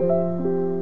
Música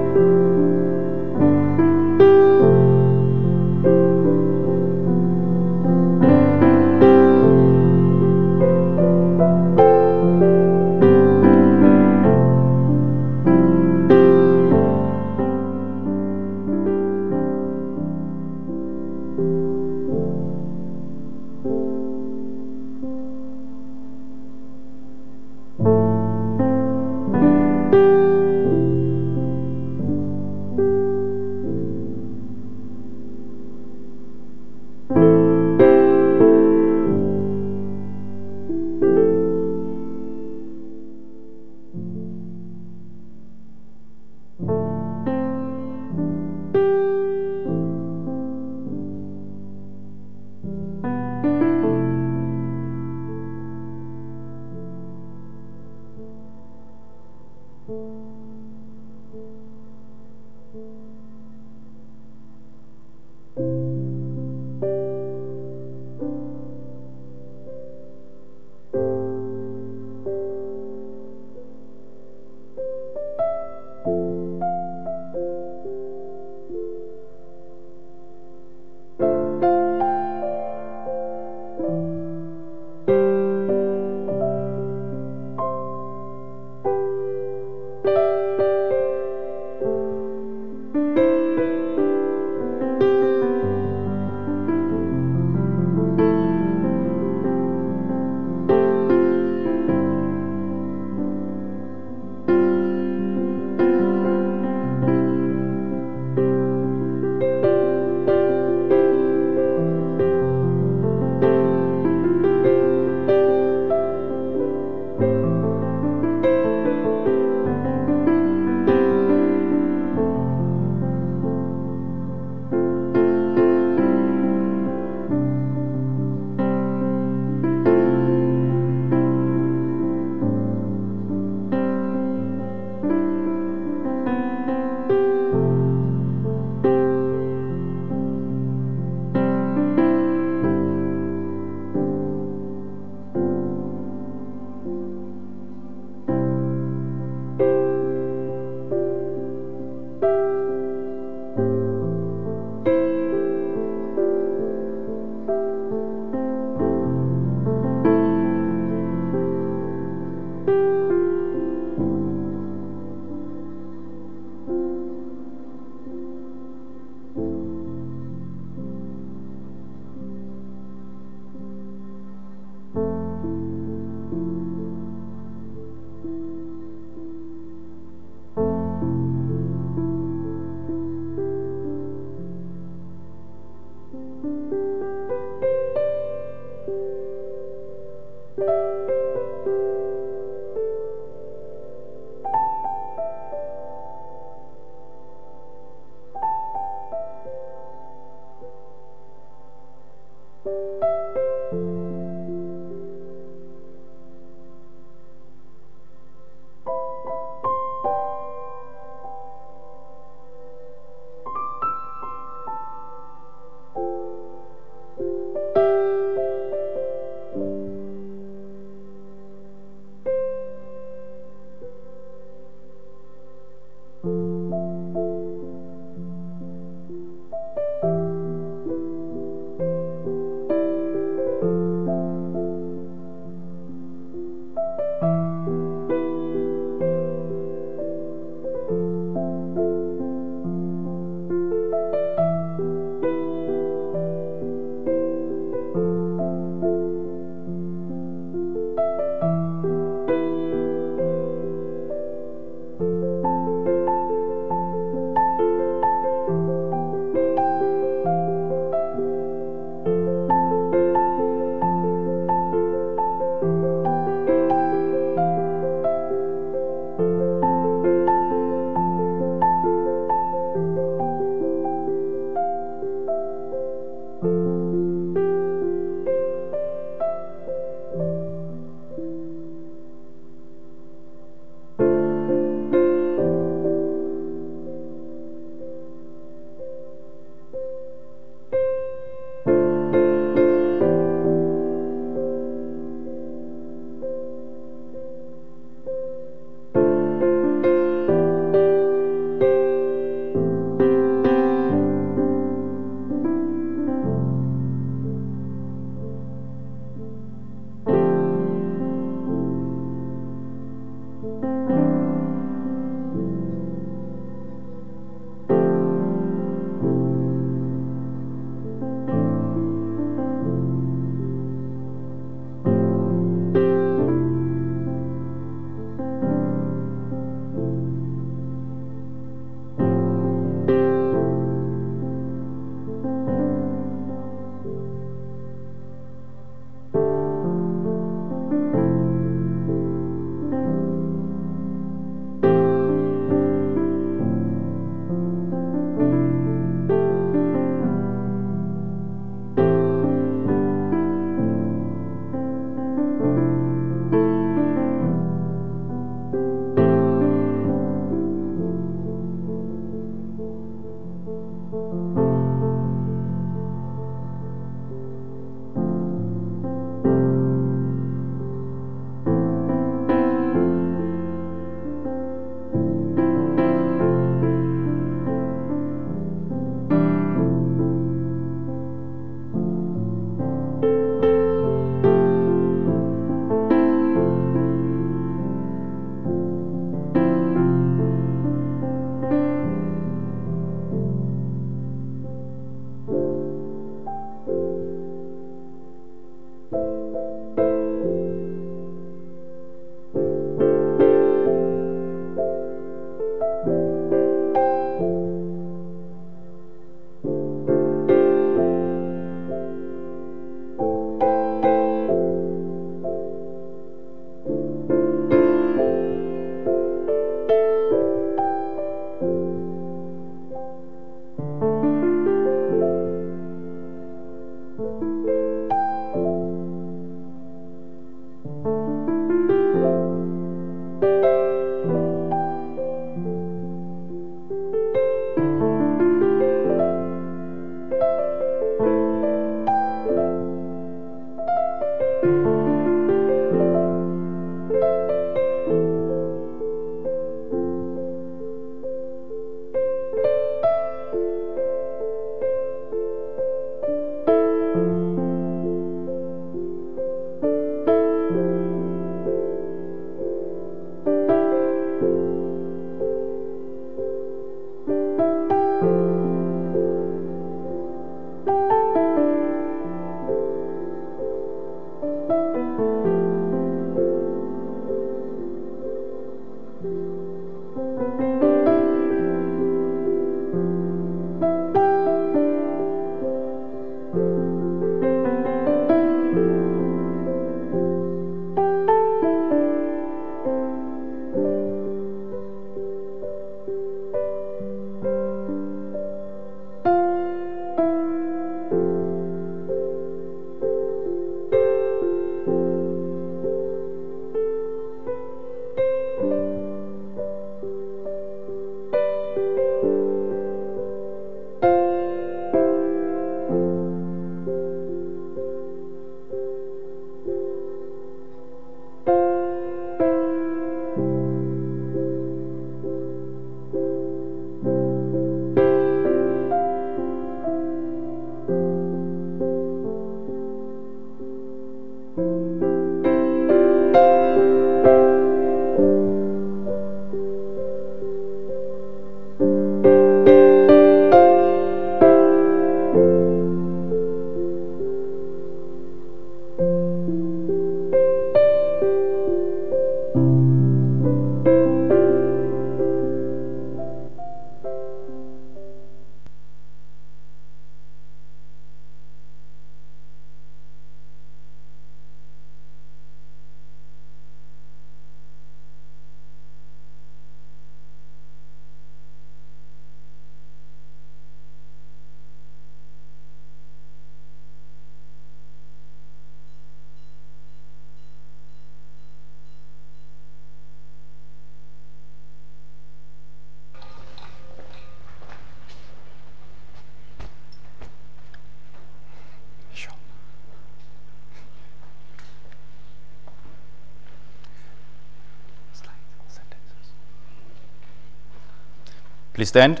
Please stand.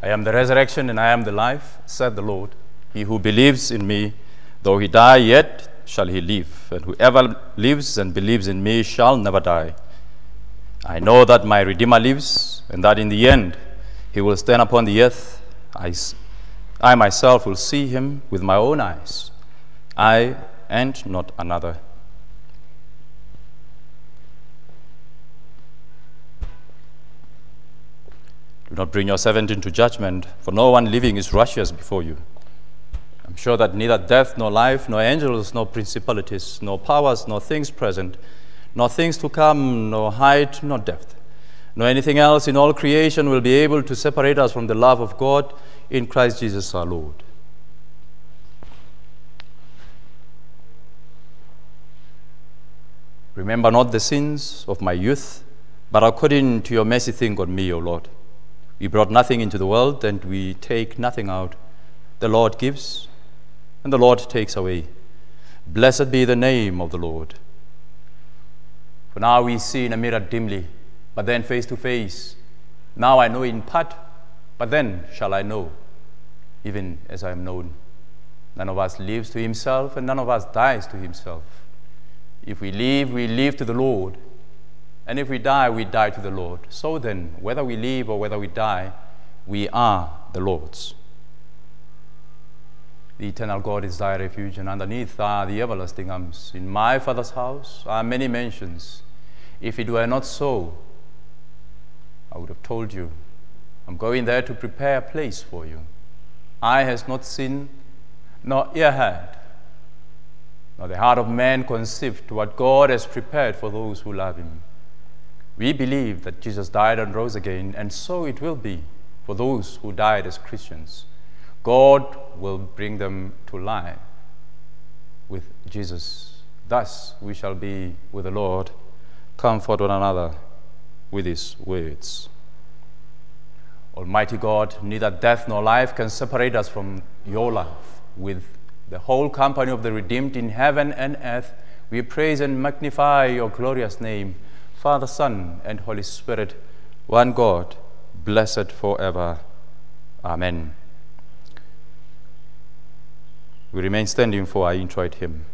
I am the resurrection and I am the life, said the Lord. He who believes in me, though he die, yet shall he live. And whoever lives and believes in me shall never die. I know that my Redeemer lives, and that in the end he will stand upon the earth. I, I myself will see him with my own eyes, I and not another. Not bring your servant into judgment, for no one living is righteous before you. I'm sure that neither death, nor life, nor angels, nor principalities, nor powers, nor things present, nor things to come, nor height, nor depth, nor anything else in all creation will be able to separate us from the love of God in Christ Jesus our Lord. Remember not the sins of my youth, but according to your mercy, think on me, O Lord. We brought nothing into the world, and we take nothing out. The Lord gives, and the Lord takes away. Blessed be the name of the Lord. For now we see in a mirror dimly, but then face to face. Now I know in part, but then shall I know, even as I am known. None of us lives to himself, and none of us dies to himself. If we live, we live to the Lord. And if we die, we die to the Lord. So then, whether we live or whether we die, we are the Lord's. The eternal God is thy refuge, and underneath are the everlasting arms. In my Father's house are many mansions. If it were not so, I would have told you, I'm going there to prepare a place for you. Eye has not seen, nor ear heard, nor the heart of man conceived what God has prepared for those who love him. We believe that Jesus died and rose again, and so it will be for those who died as Christians. God will bring them to life with Jesus. Thus we shall be with the Lord. Comfort one another with his words. Almighty God, neither death nor life can separate us from your love. With the whole company of the redeemed in heaven and earth, we praise and magnify your glorious name, Father, Son, and Holy Spirit, one God, blessed forever. Amen. We remain standing for our introit hymn.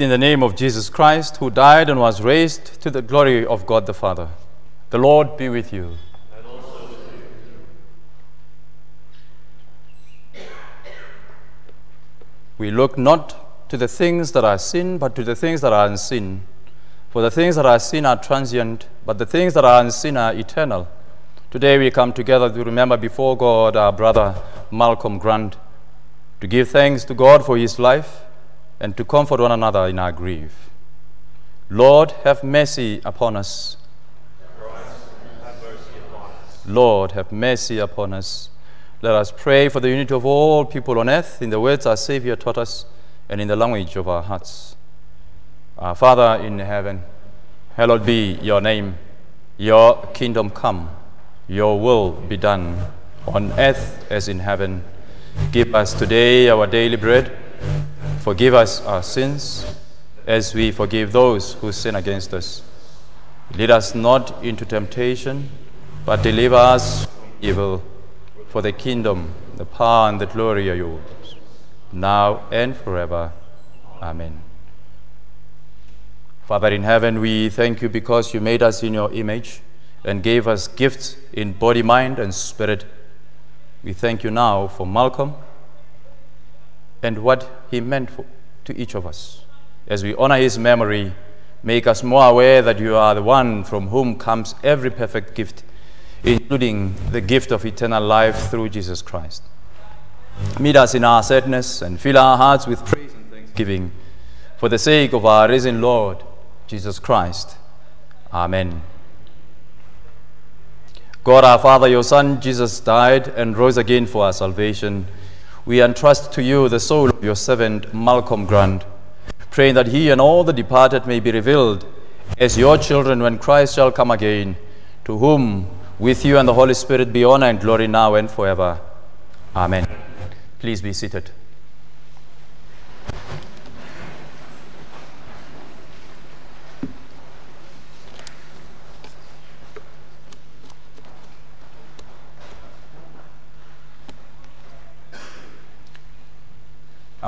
In the name of Jesus Christ, who died and was raised to the glory of God the Father. The Lord be with you. We look not to the things that are seen, but to the things that are unseen. For the things that are seen are transient, but the things that are unseen are eternal. Today we come together to remember before God our brother Malcolm Grant, to give thanks to God for his life, and to comfort one another in our grief. Lord, have mercy upon us. Lord, have mercy upon us. Let us pray for the unity of all people on earth in the words our Savior taught us and in the language of our hearts. Our Father in heaven, hallowed be your name. Your kingdom come, your will be done on earth as in heaven. Give us today our daily bread. Forgive us our sins as we forgive those who sin against us. Lead us not into temptation, but deliver us from evil. For the kingdom, the power, and the glory are yours, now and forever. Amen. Father in heaven, we thank you because you made us in your image and gave us gifts in body, mind, and spirit. We thank you now for Malcolm and what he meant for, to each of us. As we honor his memory, make us more aware that you are the one from whom comes every perfect gift, including the gift of eternal life through Jesus Christ. Meet us in our sadness and fill our hearts with praise and thanksgiving for the sake of our risen Lord, Jesus Christ. Amen. God our Father, your Son Jesus died and rose again for our salvation we entrust to you the soul of your servant Malcolm Grant, praying that he and all the departed may be revealed as your children when Christ shall come again, to whom, with you and the Holy Spirit, be honor and glory now and forever. Amen. Please be seated.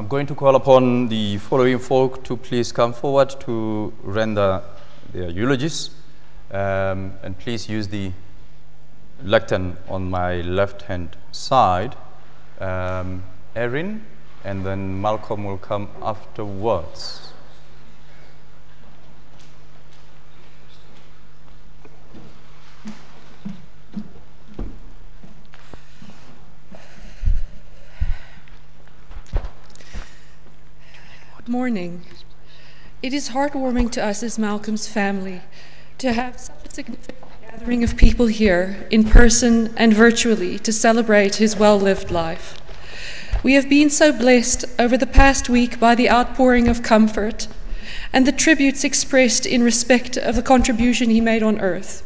I'm going to call upon the following folk to please come forward to render their eulogies. Um, and please use the lectern on my left-hand side. Um, Erin, and then Malcolm will come afterwards. Morning. It is heartwarming to us as Malcolm's family to have such a significant gathering of people here, in person and virtually, to celebrate his well lived life. We have been so blessed over the past week by the outpouring of comfort and the tributes expressed in respect of the contribution he made on earth.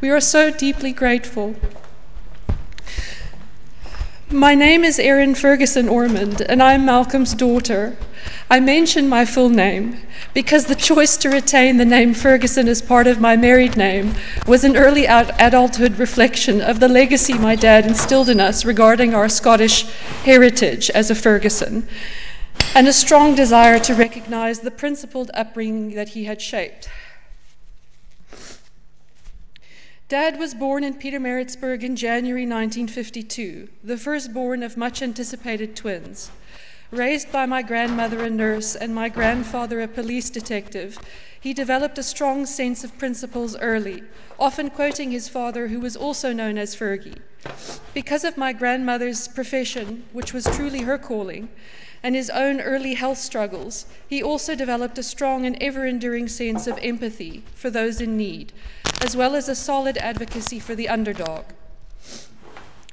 We are so deeply grateful. My name is Erin Ferguson Ormond, and I'm Malcolm's daughter. I mention my full name because the choice to retain the name Ferguson as part of my married name was an early adulthood reflection of the legacy my dad instilled in us regarding our Scottish heritage as a Ferguson, and a strong desire to recognize the principled upbringing that he had shaped. Dad was born in Pietermaritzburg in January 1952, the firstborn of much anticipated twins. Raised by my grandmother, a nurse, and my grandfather, a police detective, he developed a strong sense of principles early, often quoting his father, who was also known as Fergie. Because of my grandmother's profession, which was truly her calling, and his own early health struggles, he also developed a strong and ever enduring sense of empathy for those in need, as well as a solid advocacy for the underdog.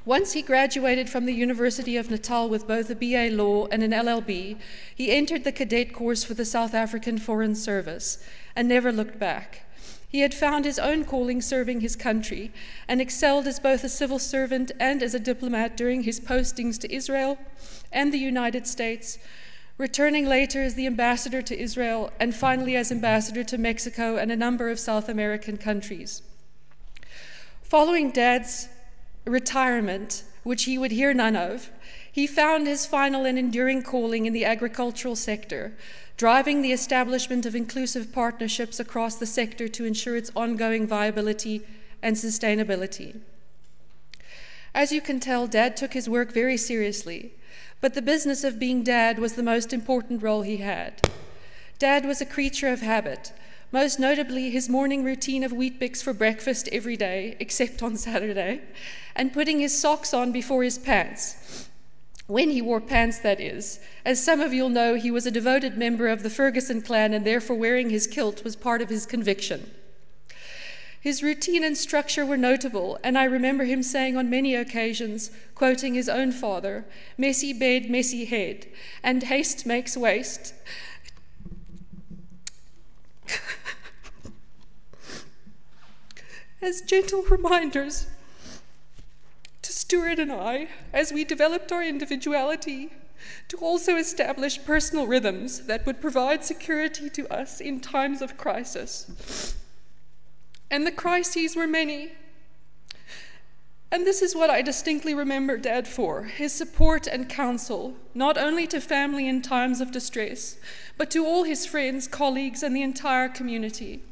Once he graduated from the University of Natal with both a BA Law and an LLB, he entered the cadet course for the South African Foreign Service and never looked back. He had found his own calling serving his country and excelled as both a civil servant and as a diplomat during his postings to Israel and the United States, returning later as the ambassador to Israel and finally as ambassador to Mexico and a number of South American countries. Following Dad's retirement, which he would hear none of, he found his final and enduring calling in the agricultural sector, driving the establishment of inclusive partnerships across the sector to ensure its ongoing viability and sustainability. As you can tell, Dad took his work very seriously, but the business of being Dad was the most important role he had. Dad was a creature of habit, most notably his morning routine of Weet-Bix for breakfast every day, except on Saturday, and putting his socks on before his pants. When he wore pants, that is. As some of you'll know, he was a devoted member of the Ferguson clan, and therefore wearing his kilt was part of his conviction. His routine and structure were notable, and I remember him saying on many occasions, quoting his own father, messy bed, messy head, and haste makes waste. As gentle reminders Stuart and I, as we developed our individuality, to also establish personal rhythms that would provide security to us in times of crisis. And the crises were many. And this is what I distinctly remember Dad for his support and counsel, not only to family in times of distress, but to all his friends, colleagues, and the entire community.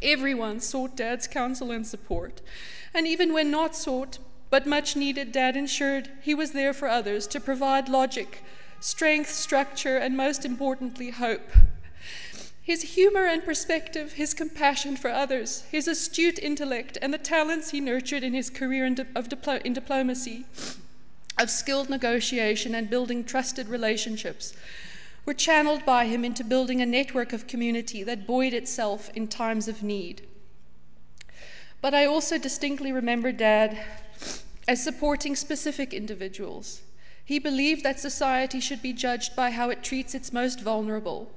Everyone sought Dad's counsel and support. And even when not sought, but much needed, Dad ensured he was there for others to provide logic, strength, structure, and most importantly, hope. His humor and perspective, his compassion for others, his astute intellect, and the talents he nurtured in his career in, di- of diplo- in diplomacy, of skilled negotiation and building trusted relationships, were channeled by him into building a network of community that buoyed itself in times of need. But I also distinctly remember Dad as supporting specific individuals. He believed that society should be judged by how it treats its most vulnerable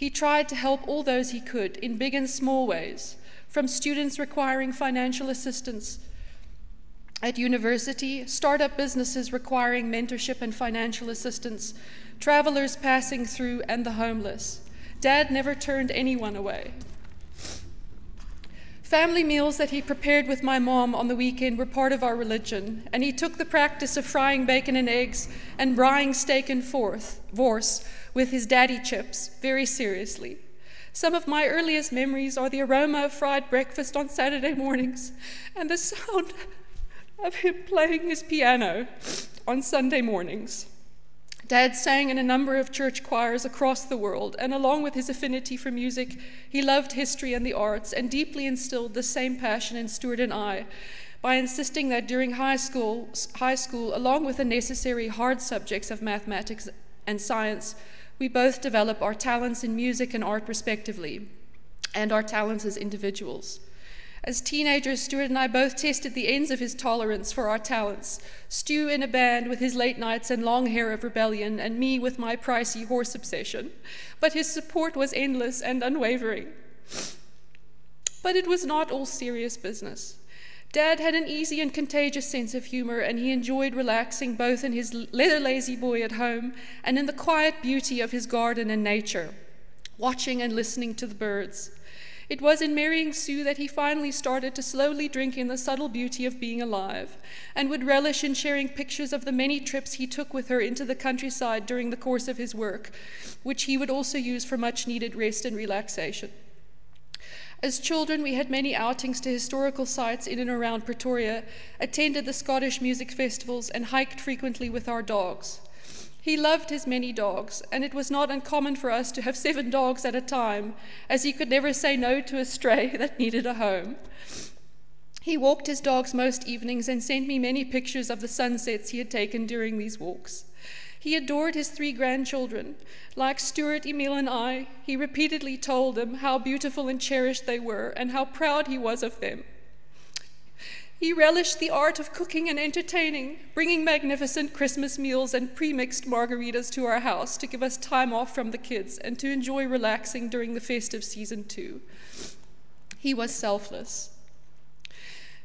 he tried to help all those he could in big and small ways, from students requiring financial assistance at university, startup businesses requiring mentorship and financial assistance, travelers passing through, and the homeless. Dad never turned anyone away. Family meals that he prepared with my mom on the weekend were part of our religion, and he took the practice of frying bacon and eggs and braaiing steak and forth, vorse with his daddy chips very seriously. Some of my earliest memories are the aroma of fried breakfast on Saturday mornings and the sound of him playing his piano on Sunday mornings. Dad sang in a number of church choirs across the world, and along with his affinity for music, he loved history and the arts and deeply instilled the same passion in Stuart and I by insisting that during high school, high school, along with the necessary hard subjects of mathematics and science, we both develop our talents in music and art respectively, and our talents as individuals. As teenagers, Stuart and I both tested the ends of his tolerance for our talents. Stu in a band with his late nights and long hair of rebellion, and me with my pricey horse obsession. But his support was endless and unwavering. But it was not all serious business. Dad had an easy and contagious sense of humor, and he enjoyed relaxing both in his leather La-Z-Boy at home and in the quiet beauty of his garden and nature, watching and listening to the birds. It was in marrying Sue that he finally started to slowly drink in the subtle beauty of being alive, and would relish in sharing pictures of the many trips he took with her into the countryside during the course of his work, which he would also use for much needed rest and relaxation. As children, we had many outings to historical sites in and around Pretoria, attended the Scottish music festivals, and hiked frequently with our dogs. He loved his many dogs, and it was not uncommon for us to have seven dogs at a time, as he could never say no to a stray that needed a home. He walked his dogs most evenings and sent me many pictures of the sunsets he had taken during these walks. He adored his three grandchildren. Like Stuart, Emil, and I, he repeatedly told them how beautiful and cherished they were and how proud he was of them. He relished the art of cooking and entertaining, bringing magnificent Christmas meals and pre-mixed margaritas to our house to give us time off from the kids and to enjoy relaxing during the festive season too. He was selfless.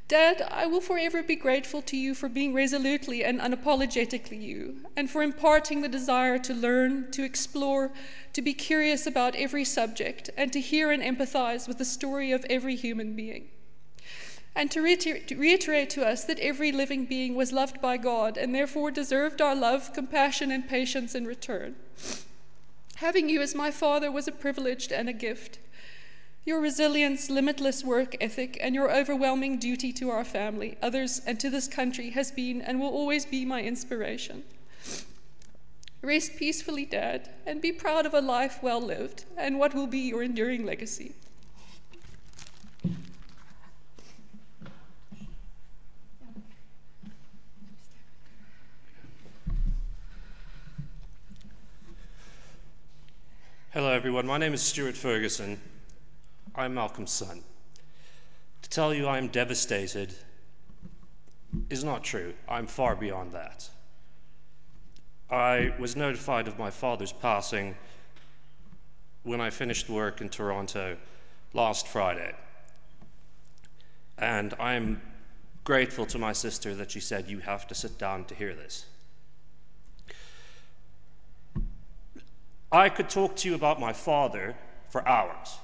Dad, I will forever be grateful to you for being resolutely and unapologetically you, and for imparting the desire to learn, to explore, to be curious about every subject, and to hear and empathize with the story of every human being and to, reiterate to us that every living being was loved by God and therefore deserved our love, compassion, and patience in return. Having you as my father was a privilege and a gift. Your resilience, limitless work ethic, and your overwhelming duty to our family, others, and to this country has been and will always be my inspiration. Rest peacefully, Dad, and be proud of a life well lived and what will be your enduring legacy. Hello, everyone. My name is Stuart Ferguson. I'm Malcolm's son. To tell you I'm devastated is not true. I'm far beyond that. I was notified of my father's passing when I finished work in Toronto last Friday. And I'm grateful to my sister that she said, You have to sit down to hear this. I could talk to you about my father for hours,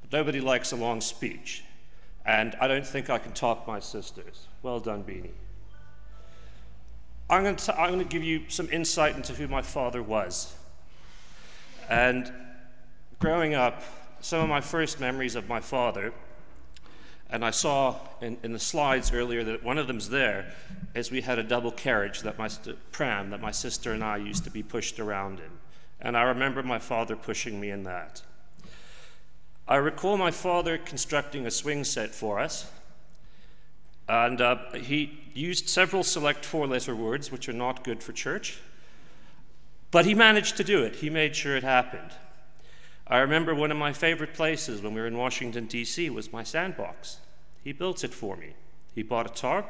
but nobody likes a long speech. And I don't think I can top my sisters. Well done, Beanie. I'm going, to, I'm going to give you some insight into who my father was. And growing up, some of my first memories of my father, and I saw in, in the slides earlier that one of them's there, is we had a double carriage that my pram that my sister and I used to be pushed around in. And I remember my father pushing me in that. I recall my father constructing a swing set for us. And uh, he used several select four letter words, which are not good for church. But he managed to do it, he made sure it happened. I remember one of my favorite places when we were in Washington, D.C., was my sandbox. He built it for me. He bought a tarp,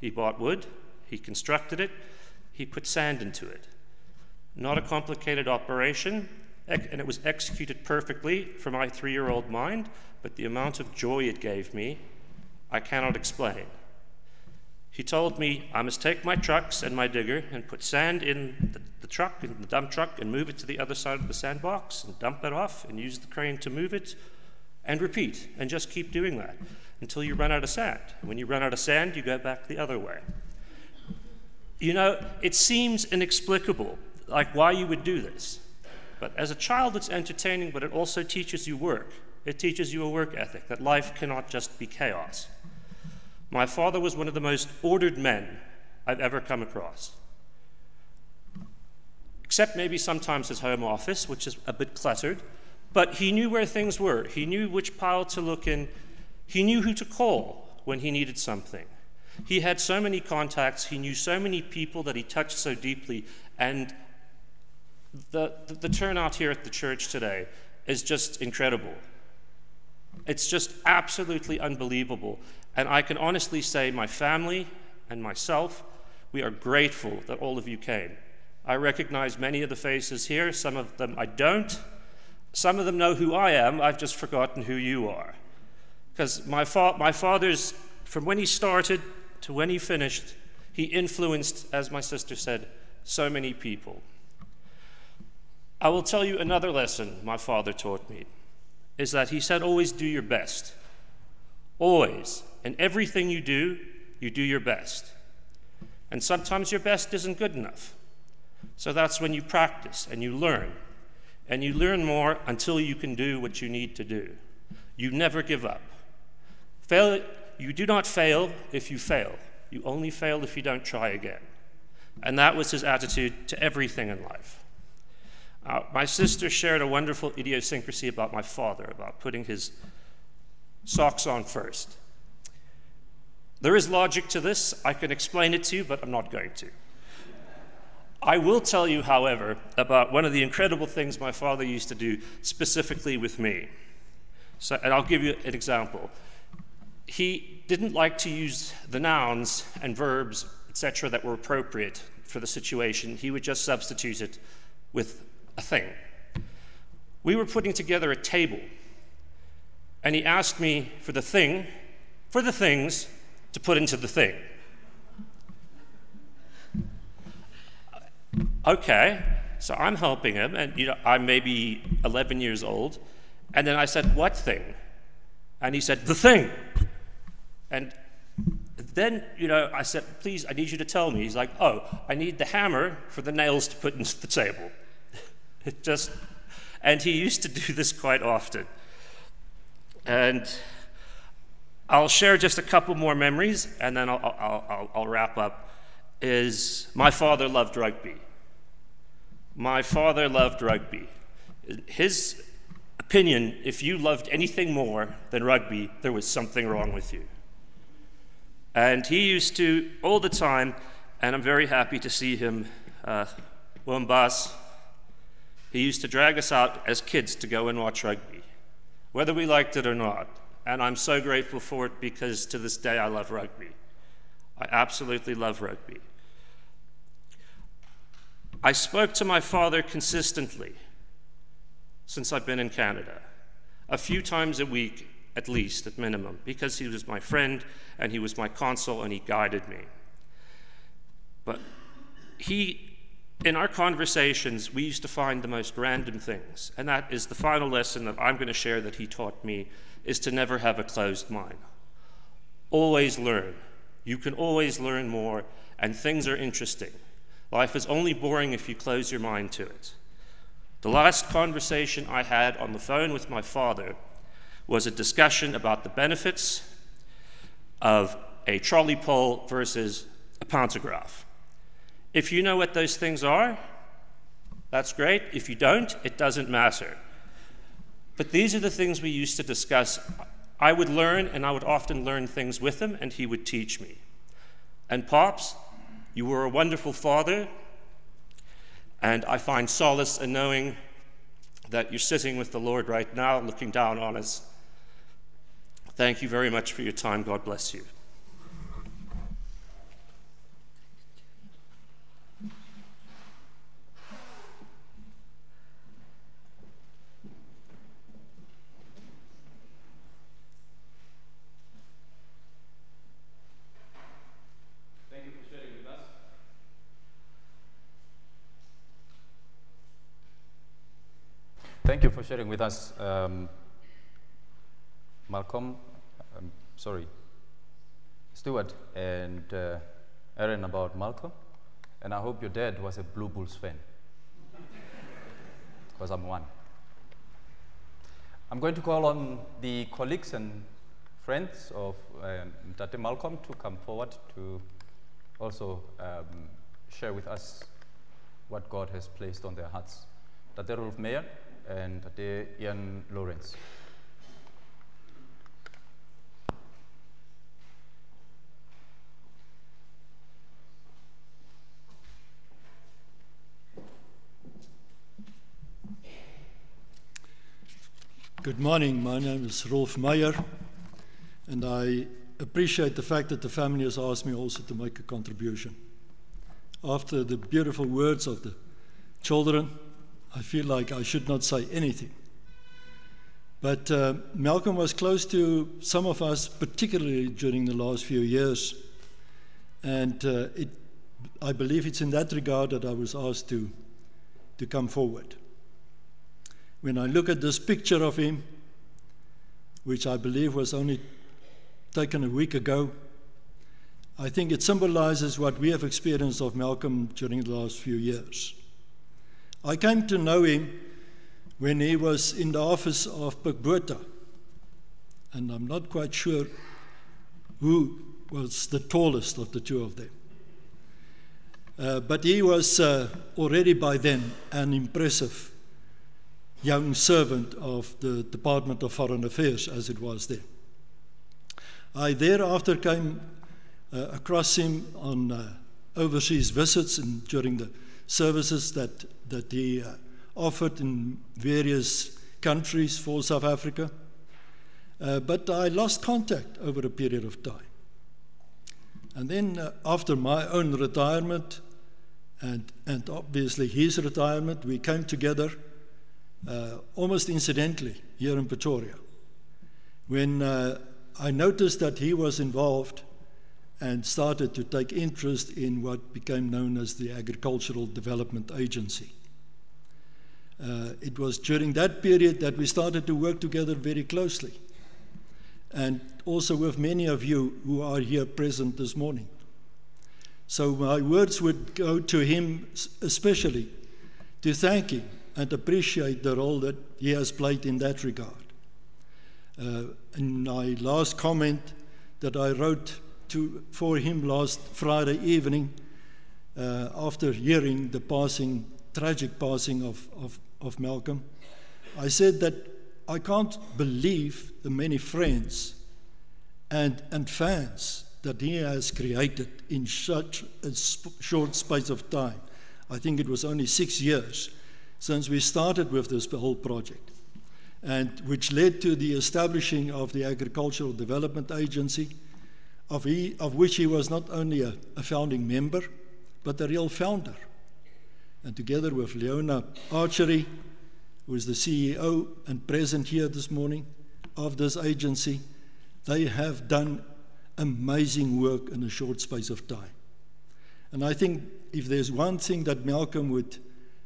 he bought wood, he constructed it, he put sand into it. Not a complicated operation, and it was executed perfectly for my three year old mind, but the amount of joy it gave me, I cannot explain. He told me I must take my trucks and my digger and put sand in the, the truck, in the dump truck, and move it to the other side of the sandbox and dump it off and use the crane to move it and repeat and just keep doing that until you run out of sand. When you run out of sand, you go back the other way. You know, it seems inexplicable like why you would do this. But as a child, it's entertaining, but it also teaches you work. It teaches you a work ethic, that life cannot just be chaos. My father was one of the most ordered men I've ever come across. Except maybe sometimes his home office, which is a bit cluttered. But he knew where things were. He knew which pile to look in. He knew who to call when he needed something. He had so many contacts. He knew so many people that he touched so deeply. And the, the, the turnout here at the church today is just incredible. It's just absolutely unbelievable. And I can honestly say, my family and myself, we are grateful that all of you came. I recognize many of the faces here, some of them I don't. Some of them know who I am, I've just forgotten who you are. Because my, fa- my father's, from when he started to when he finished, he influenced, as my sister said, so many people. I will tell you another lesson my father taught me is that he said, always do your best. Always. In everything you do, you do your best. And sometimes your best isn't good enough. So that's when you practice and you learn. And you learn more until you can do what you need to do. You never give up. Fail, you do not fail if you fail. You only fail if you don't try again. And that was his attitude to everything in life. Uh, my sister shared a wonderful idiosyncrasy about my father, about putting his socks on first. There is logic to this. I can explain it to you, but I'm not going to. I will tell you, however, about one of the incredible things my father used to do specifically with me. So, and I'll give you an example. He didn't like to use the nouns and verbs, etc., that were appropriate for the situation. He would just substitute it with a thing. We were putting together a table, and he asked me for the thing, for the things to put into the thing. Okay, so I'm helping him, and you know, I'm maybe 11 years old, and then I said, What thing? And he said, The thing. And then, you know, I said, Please, I need you to tell me. He's like, Oh, I need the hammer for the nails to put into the table. It just, and he used to do this quite often. And I'll share just a couple more memories, and then I'll, I'll, I'll, I'll wrap up. Is my father loved rugby. My father loved rugby. His opinion, if you loved anything more than rugby, there was something wrong with you. And he used to, all the time, and I'm very happy to see him, uh, Wombas, he used to drag us out as kids to go and watch rugby, whether we liked it or not. And I'm so grateful for it because to this day I love rugby. I absolutely love rugby. I spoke to my father consistently since I've been in Canada, a few times a week at least, at minimum, because he was my friend and he was my consul and he guided me. But he, in our conversations, we used to find the most random things. And that is the final lesson that I'm going to share that he taught me is to never have a closed mind. Always learn. You can always learn more, and things are interesting. Life is only boring if you close your mind to it. The last conversation I had on the phone with my father was a discussion about the benefits of a trolley pole versus a pantograph. If you know what those things are, that's great. If you don't, it doesn't matter. But these are the things we used to discuss. I would learn, and I would often learn things with him, and he would teach me. And Pops, you were a wonderful father, and I find solace in knowing that you're sitting with the Lord right now, looking down on us. Thank you very much for your time. God bless you. Thank you for sharing with us, um, Malcolm, um, sorry, Stuart and uh, Erin about Malcolm. And I hope your dad was a Blue Bulls fan, because I'm one. I'm going to call on the colleagues and friends of um, Malcolm to come forward to also um, share with us what God has placed on their hearts. Tate Rolf Meyer and Tate Ian Lawrence. Good morning. My name is Rolf Meyer, and I appreciate the fact that the family has asked me also to make a contribution. After the beautiful words of the children, I feel like I should not say anything. But uh, Malcolm was close to some of us, particularly during the last few years. And uh, it, I believe it's in that regard that I was asked to, to come forward. When I look at this picture of him, which I believe was only taken a week ago, I think it symbolizes what we have experienced of Malcolm during the last few years. I came to know him when he was in the office of Botha, and I'm not quite sure who was the tallest of the two of them. Uh, but he was uh, already by then an impressive young servant of the Department of Foreign Affairs, as it was then. I thereafter came uh, across him on uh, overseas visits and during the services that that he uh, offered in various countries for South Africa. Uh, but I lost contact over a period of time. And then, uh, after my own retirement, and, and obviously his retirement, we came together uh, almost incidentally here in Pretoria when uh, I noticed that he was involved and started to take interest in what became known as the Agricultural Development Agency. Uh, it was during that period that we started to work together very closely, and also with many of you who are here present this morning. So, my words would go to him especially to thank him and appreciate the role that he has played in that regard. Uh, in my last comment that I wrote to, for him last Friday evening, uh, after hearing the passing, tragic passing of, of, of Malcolm, I said that I can't believe the many friends and, and fans that he has created in such a sp- short space of time. I think it was only six years since we started with this whole project, and which led to the establishing of the Agricultural Development Agency, of, he, of which he was not only a, a founding member, but a real founder. And together with Leona Archer, who is the CEO and present here this morning of this agency, they have done amazing work in a short space of time. And I think if there's one thing that Malcolm would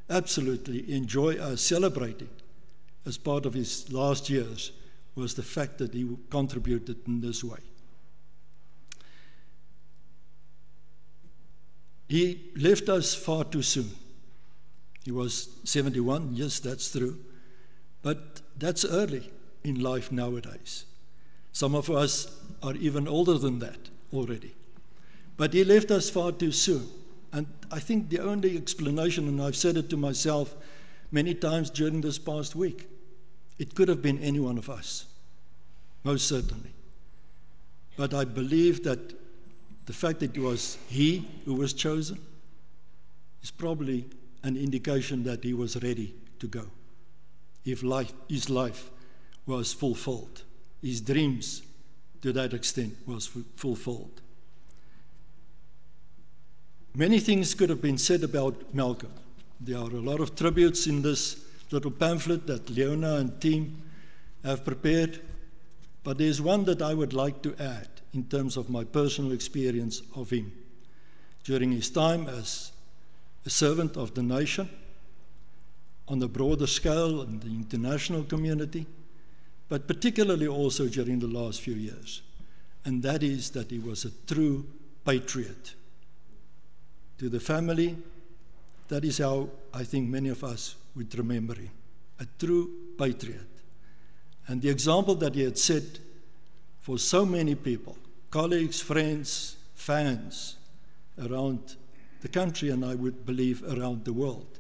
absolutely enjoy us celebrating as part of his last years was the fact that he contributed in this way. He left us far too soon. He was 71, yes, that's true. But that's early in life nowadays. Some of us are even older than that already. But he left us far too soon. And I think the only explanation, and I've said it to myself many times during this past week, it could have been any one of us, most certainly. But I believe that the fact that it was he who was chosen is probably an indication that he was ready to go. If life, his life was fulfilled, his dreams to that extent was fulfilled. Many things could have been said about Malcolm. There are a lot of tributes in this little pamphlet that Leona and team have prepared, but there's one that I would like to add in terms of my personal experience of him during his time as a servant of the nation on a broader scale in the international community, but particularly also during the last few years. And that is that he was a true patriot. To the family, that is how I think many of us would remember him a true patriot. And the example that he had set for so many people, colleagues, friends, fans around the country, and I would believe around the world.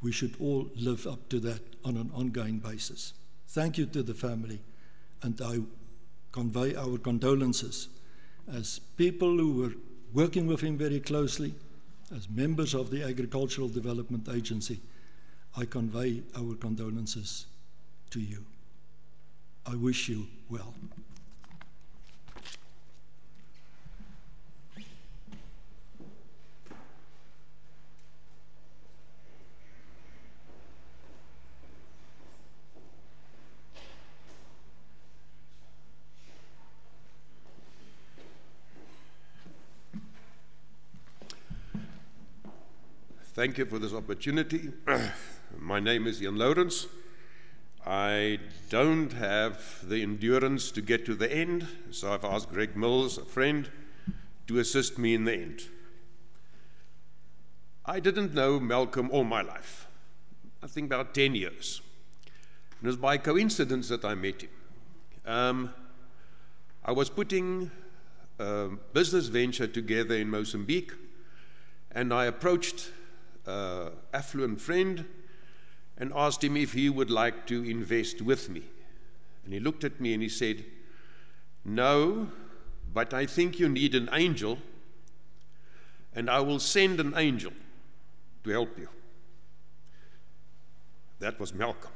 We should all live up to that on an ongoing basis. Thank you to the family, and I convey our condolences as people who were working with him very closely, as members of the Agricultural Development Agency. I convey our condolences to you. I wish you well. Thank you for this opportunity. My name is Ian Lawrence. I don't have the endurance to get to the end, so I've asked Greg Mills, a friend, to assist me in the end. I didn't know Malcolm all my life, I think about 10 years. It was by coincidence that I met him. Um, I was putting a business venture together in Mozambique, and I approached uh, affluent friend and asked him if he would like to invest with me. And he looked at me and he said, No, but I think you need an angel, and I will send an angel to help you. That was Malcolm.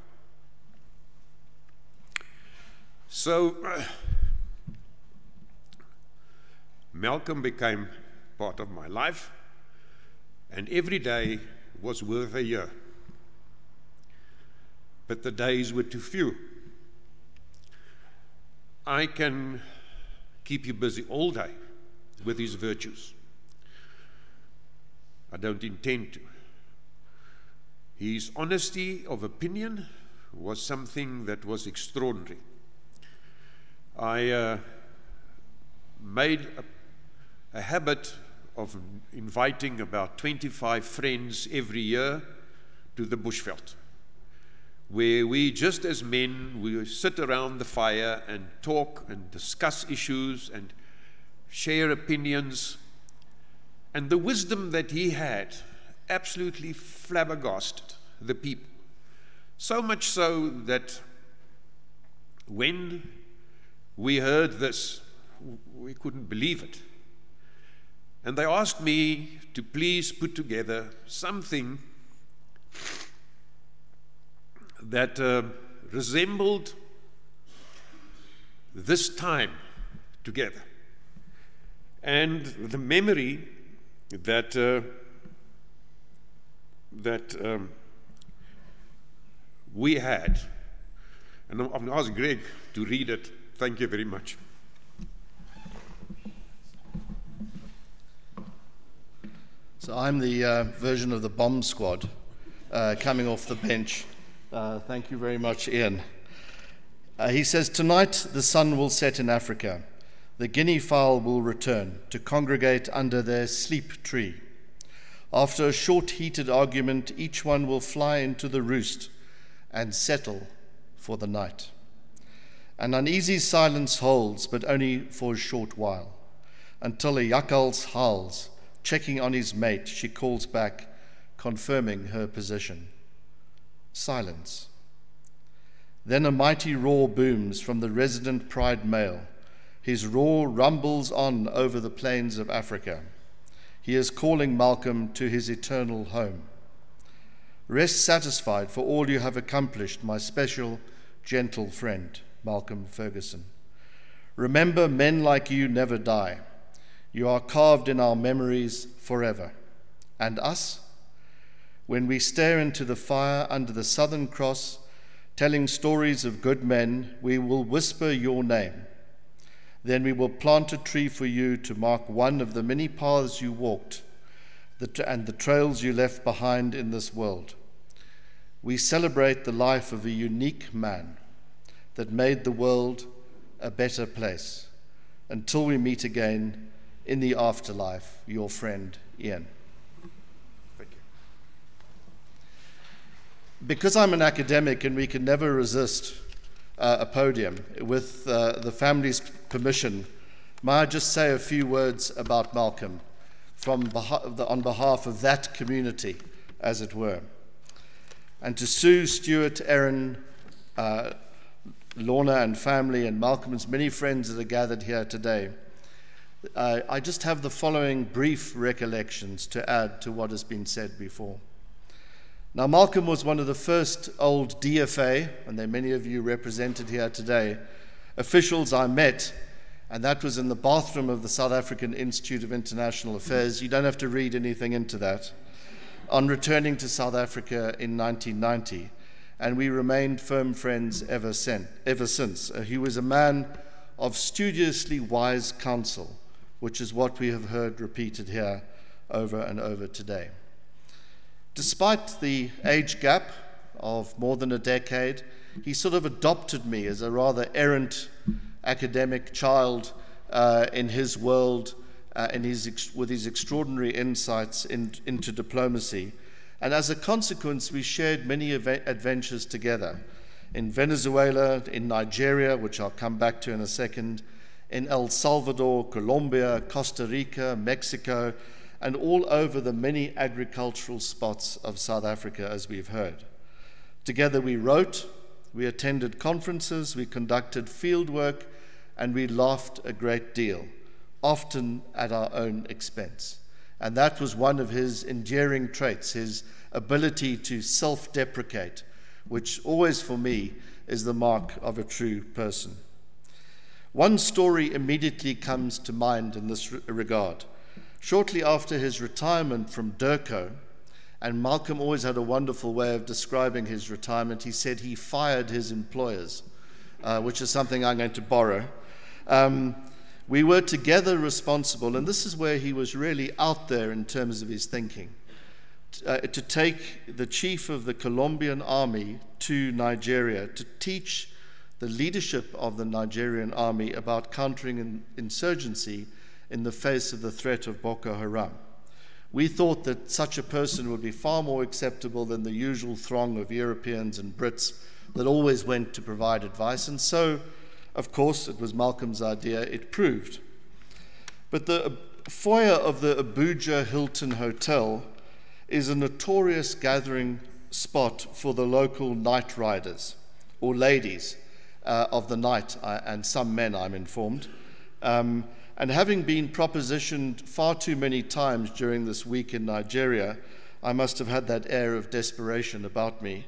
So, uh, Malcolm became part of my life and every day was worth a year. But the days were too few. I can keep you busy all day with his virtues. I don't intend to. His honesty of opinion was something that was extraordinary. I uh, made a, a habit of inviting about 25 friends every year to the Bushveld. where we, just as men, we sit around the fire and talk and discuss issues and share opinions. And the wisdom that he had absolutely flabbergasted the people. So much so that when we heard this, we couldn't believe it. And they asked me to please put together something that uh, resembled this time together. And the memory that, uh, that um, we had, and I'm Greg to read it. Thank you very much. So I'm the uh, version of the bomb squad uh, coming off the bench. Uh, thank you very much, Ian. Uh, he says, Tonight the sun will set in Africa. The guinea fowl will return to congregate under their sleep tree. After a short heated argument, each one will fly into the roost and settle for the night. An uneasy silence holds, but only for a short while, until a jackals howls Checking on his mate, she calls back, confirming her position. Silence. Then a mighty roar booms from the resident pride male. His roar rumbles on over the plains of Africa. He is calling Malcolm to his eternal home. Rest satisfied for all you have accomplished, my special, gentle friend, Malcolm Ferguson. Remember, men like you never die. You are carved in our memories forever. And us? When we stare into the fire under the Southern Cross, telling stories of good men, we will whisper your name. Then we will plant a tree for you to mark one of the many paths you walked and the trails you left behind in this world. We celebrate the life of a unique man that made the world a better place. Until we meet again, in the afterlife, your friend Ian. Thank you. Because I'm an academic and we can never resist uh, a podium, with uh, the family's permission, may I just say a few words about Malcolm from beha- on behalf of that community, as it were. And to Sue, Stuart, Erin, uh, Lorna, and family, and Malcolm's many friends that are gathered here today uh, I just have the following brief recollections to add to what has been said before. Now, Malcolm was one of the first old DFA, and there are many of you represented here today, officials I met, and that was in the bathroom of the South African Institute of International Affairs. You don't have to read anything into that. On returning to South Africa in 1990, and we remained firm friends ever, sen- ever since. Uh, he was a man of studiously wise counsel which is what we have heard repeated here over and over today. Despite the age gap of more than a decade, he sort of adopted me as a rather errant academic child uh, in his world uh, in his with his extraordinary insights in, into diplomacy. And as a consequence, we shared many adventures together in Venezuela, in Nigeria, which I'll come back to in a second, in El Salvador, Colombia, Costa Rica, Mexico, and all over the many agricultural spots of South Africa, as we've heard. Together we wrote, we attended conferences, we conducted field work, and we laughed a great deal, often at our own expense. And that was one of his endearing traits, his ability to self deprecate, which always for me is the mark of a true person. One story immediately comes to mind in this regard. Shortly after his retirement from DIRCO, and Malcolm always had a wonderful way of describing his retirement, he said he fired his employers, uh, which is something I'm going to borrow. Um, we were together responsible, and this is where he was really out there in terms of his thinking. Uh, to take the chief of the Colombian army to Nigeria to teach the leadership of the Nigerian army about countering an insurgency in the face of the threat of Boko Haram. We thought that such a person would be far more acceptable than the usual throng of Europeans and Brits that always went to provide advice, and so, of course, it was Malcolm's idea, it proved. But the foyer of the Abuja Hilton Hotel is a notorious gathering spot for the local night riders, or ladies uh, of the night, and some men, I'm informed. Um, and having been propositioned far too many times during this week in Nigeria, I must have had that air of desperation about me.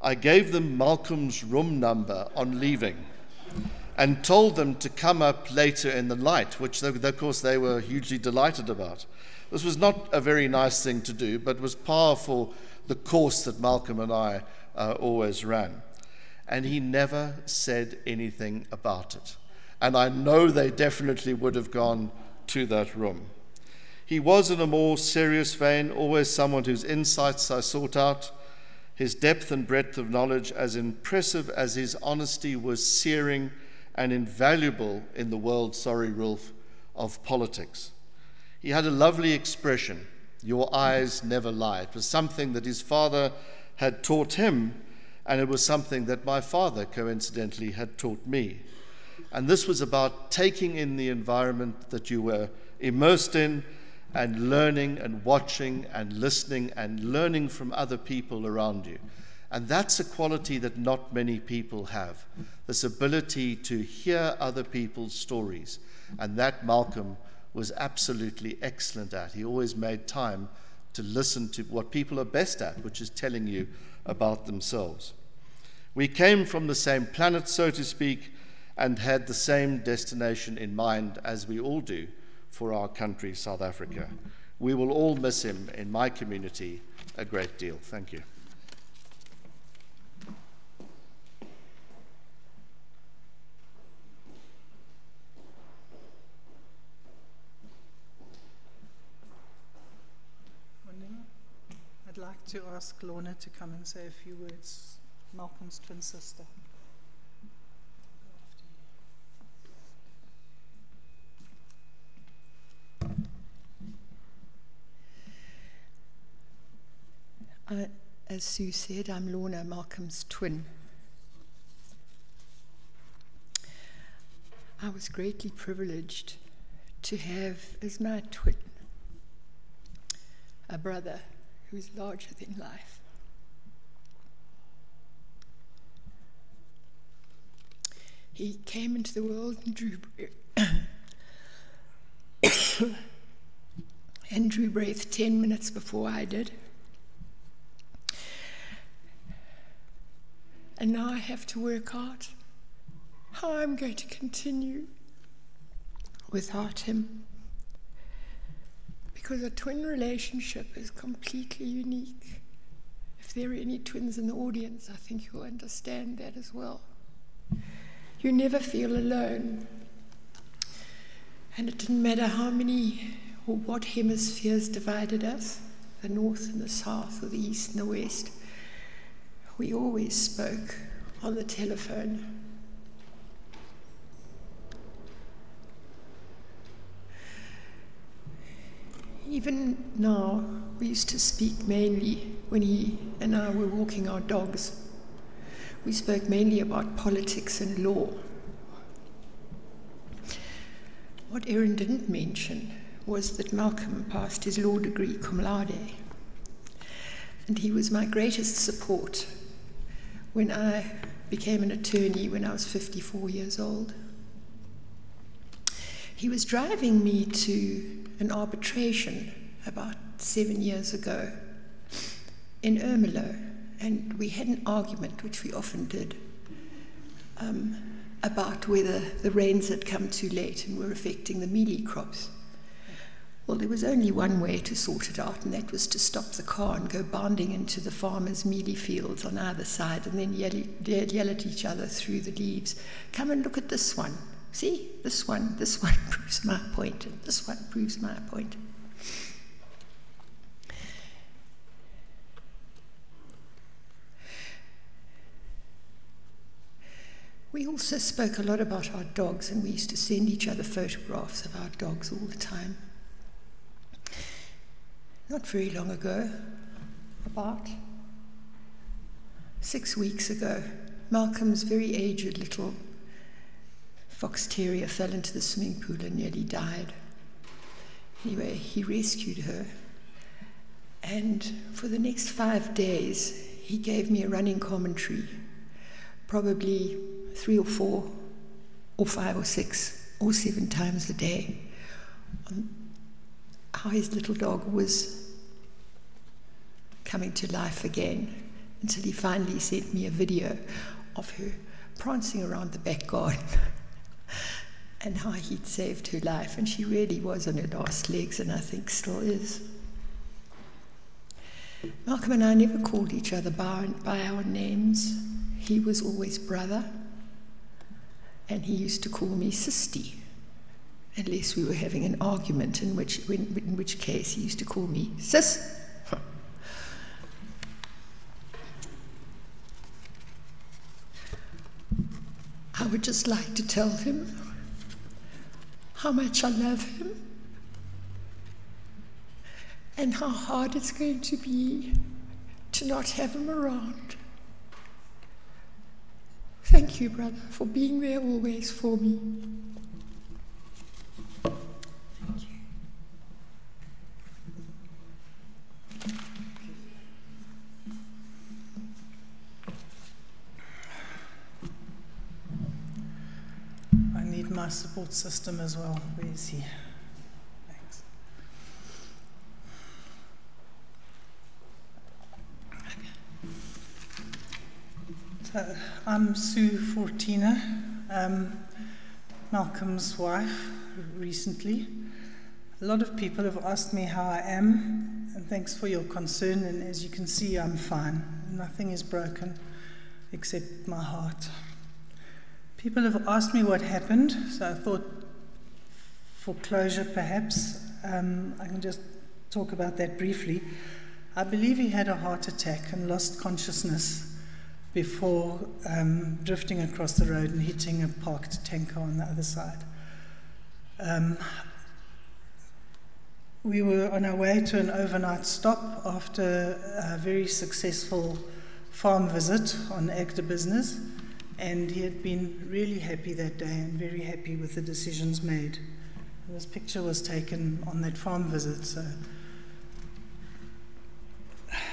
I gave them Malcolm's room number on leaving and told them to come up later in the night, which, of course, they were hugely delighted about. This was not a very nice thing to do, but was powerful the course that Malcolm and I uh, always ran. And he never said anything about it and I know they definitely would have gone to that room. He was, in a more serious vein, always someone whose insights I sought out, his depth and breadth of knowledge, as impressive as his honesty, was searing and invaluable in the world, sorry, Rolf, of politics. He had a lovely expression, your eyes never lie. It was something that his father had taught him, and it was something that my father, coincidentally, had taught me. And this was about taking in the environment that you were immersed in and learning and watching and listening and learning from other people around you. And that's a quality that not many people have this ability to hear other people's stories. And that Malcolm was absolutely excellent at. He always made time to listen to what people are best at, which is telling you about themselves. We came from the same planet, so to speak, and had the same destination in mind as we all do for our country, South Africa. We will all miss him in my community a great deal. Thank you. I'd like to ask Lorna to come and say a few words, Malcolm's twin sister. Uh, as Sue said, I'm Lorna Malcolm's twin. I was greatly privileged to have as my twin a brother who is larger than life. He came into the world and drew, and drew breath 10 minutes before I did. And now I have to work out how I'm going to continue without him. Because a twin relationship is completely unique. If there are any twins in the audience, I think you'll understand that as well. You never feel alone. And it didn't matter how many or what hemispheres divided us the north and the south, or the east and the west we always spoke on the telephone. Even now, we used to speak mainly when he and I were walking our dogs. We spoke mainly about politics and law. What Erin didn't mention was that Malcolm passed his law degree cum laude, and he was my greatest support when I became an attorney when I was 54 years old. He was driving me to an arbitration about seven years ago in Ermelo, and we had an argument, which we often did, um, about whether the rains had come too late and were affecting the mealie crops. Well, there was only one way to sort it out, and that was to stop the car and go bounding into the farmers' mealie fields on either side and then yell, yell at each other through the leaves. Come and look at this one. See, this one, this one proves my point, and this one proves my point. We also spoke a lot about our dogs, and we used to send each other photographs of our dogs all the time. not very long ago, about six weeks ago, Malcolm's very aged little fox terrier fell into the swimming pool and nearly died. Anyway, he rescued her. And for the next five days, he gave me a running commentary, probably three or four, or five or six, or seven times a day, on how his little dog was coming to life again until he finally sent me a video of her prancing around the back garden and how he'd saved her life. And she really was on her last legs, and I think still is. Malcolm and I never called each other by, by our names. He was always brother, and he used to call me Sisty, unless we were having an argument, in which, in which case he used to call me Sis. I would just like to tell him how much I love him and how hard it's going to be to not have him around. Thank you, brother, for being there always for me. I need my support system as well. Where is he? I'm Sue Fortina, um, Malcolm's wife recently. A lot of people have asked me how I am, and thanks for your concern. And as you can see, I'm fine. Nothing is broken except my heart. People have asked me what happened, so I thought for closure perhaps um, I can just talk about that briefly. I believe he had a heart attack and lost consciousness before um, drifting across the road and hitting a parked tanker on the other side. Um, we were on our way to an overnight stop after a very successful farm visit on AgDA Business, and he had been really happy that day and very happy with the decisions made. This picture was taken on that farm visit, so.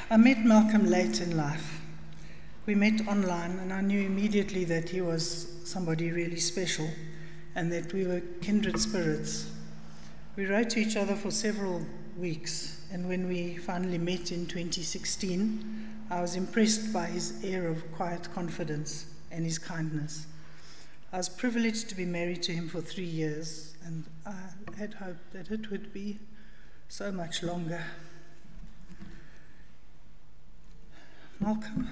I met Malcolm late in life. We met online, and I knew immediately that he was somebody really special and that we were kindred spirits. We wrote to each other for several weeks, and when we finally met in 2016, I was impressed by his air of quiet confidence and his kindness. I was privileged to be married to him for three years, and I had hoped that it would be so much longer. Malcolm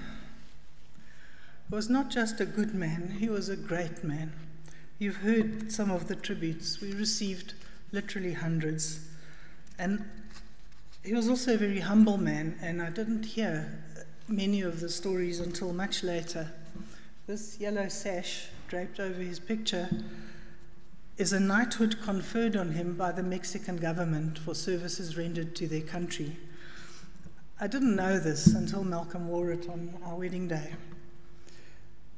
was not just a good man, he was a great man. You've heard some of the tributes. We received literally hundreds. And he was also a very humble man, and I didn't hear many of the stories until much later. This yellow sash draped over his picture is a knighthood conferred on him by the Mexican government for services rendered to their country. I didn't know this until Malcolm wore it on our wedding day.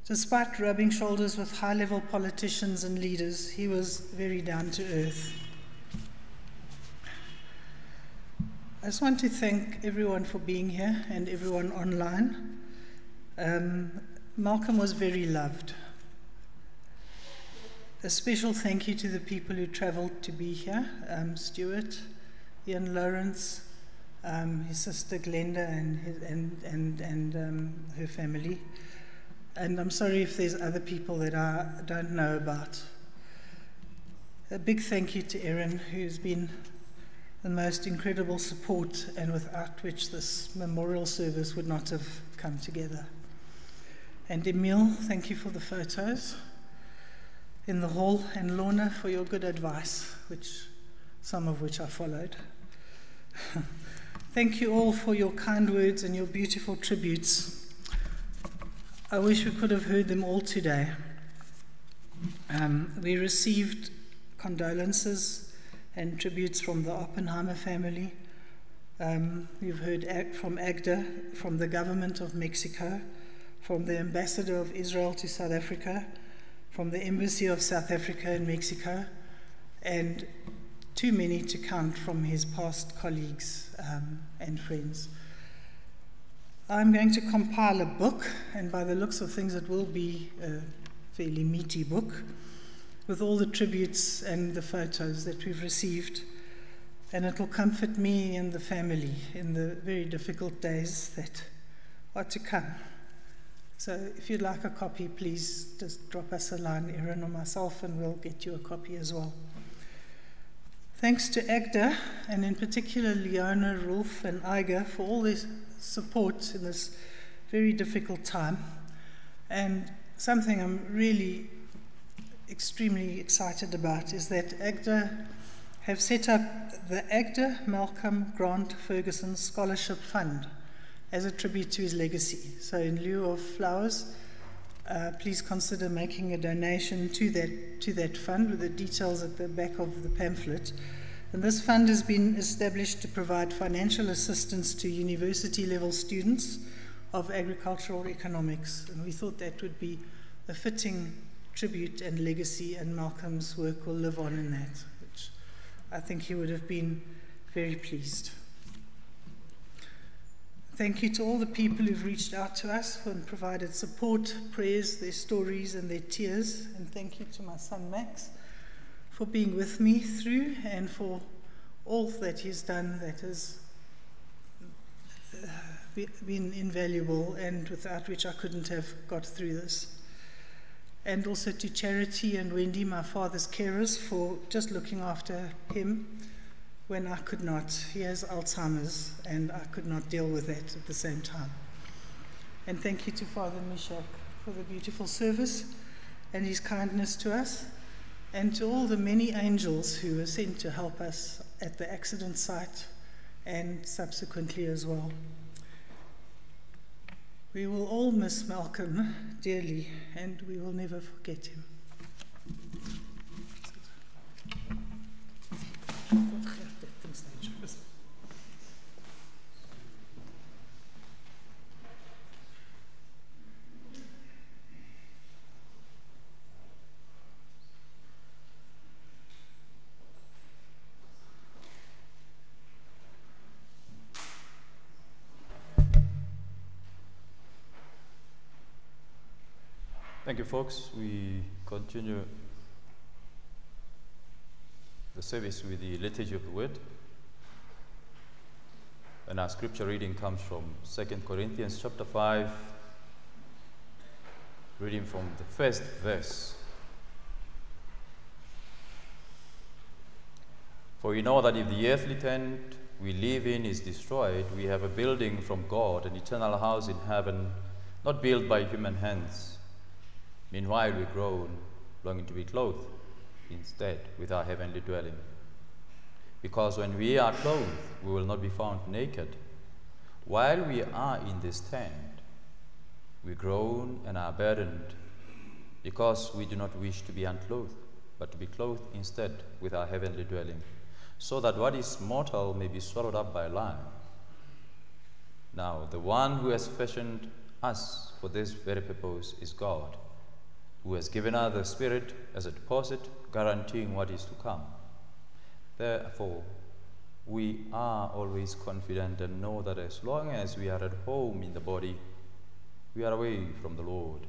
Despite rubbing shoulders with high level politicians and leaders, he was very down to earth. I just want to thank everyone for being here and everyone online. Um, Malcolm was very loved. A special thank you to the people who traveled to be here um, Stuart, Ian Lawrence, um, his sister Glenda, and, his, and, and, and um, her family. And I'm sorry if there's other people that I don't know about. A big thank you to Erin, who's been the most incredible support and without which this memorial service would not have come together. And Emil, thank you for the photos in the hall, and Lorna for your good advice, which some of which I followed. thank you all for your kind words and your beautiful tributes. I wish we could have heard them all today. Um, we received condolences and tributes from the Oppenheimer family, Um, we've heard from AgDA, from the government of Mexico, from the ambassador of Israel to South Africa, from the embassy of South Africa in Mexico, and too many to count from his past colleagues um, and friends. I'm going to compile a book, and by the looks of things, it will be a fairly meaty book with all the tributes and the photos that we've received. And it will comfort me and the family in the very difficult days that are to come. So if you'd like a copy, please just drop us a line, Erin or myself, and we'll get you a copy as well. Thanks to AgDA, and in particular Leona, Rolf, and Iger for all this support in this very difficult time. And something I'm really extremely excited about is that AgDA have set up the AgDA Malcolm Grant Ferguson Scholarship Fund as a tribute to his legacy. So, in lieu of flowers, uh, please consider making a donation to that, to that fund with the details at the back of the pamphlet. And this fund has been established to provide financial assistance to university level students of agricultural economics. And we thought that would be a fitting tribute and legacy, and Malcolm's work will live on in that, which I think he would have been very pleased. Thank you to all the people who've reached out to us and provided support, prayers, their stories, and their tears. And thank you to my son Max for being with me through and for all that he's done that has uh, been invaluable and without which I couldn't have got through this. And also to Charity and Wendy, my father's carers, for just looking after him when I could not. He has Alzheimer's, and I could not deal with that at the same time. And thank you to Father Meshack for the beautiful service and his kindness to us, and to all the many angels who were sent to help us at the accident site and subsequently as well. We will all miss Malcolm dearly, and we will never forget him. Folks. We continue the service with the liturgy of the word. And our scripture reading comes from 2 Corinthians chapter 5, reading from the first verse. For we know that if the earthly tent we live in is destroyed, we have a building from God, an eternal house in heaven, not built by human hands. Meanwhile, we groan, longing to be clothed instead with our heavenly dwelling. Because when we are clothed, we will not be found naked. While we are in this tent, we groan and are burdened, because we do not wish to be unclothed, but to be clothed instead with our heavenly dwelling, so that what is mortal may be swallowed up by life. Now, the one who has fashioned us for this very purpose is God who has given us the Spirit as a deposit, guaranteeing what is to come. Therefore, we are always confident and know that as long as we are at home in the body, we are away from the Lord.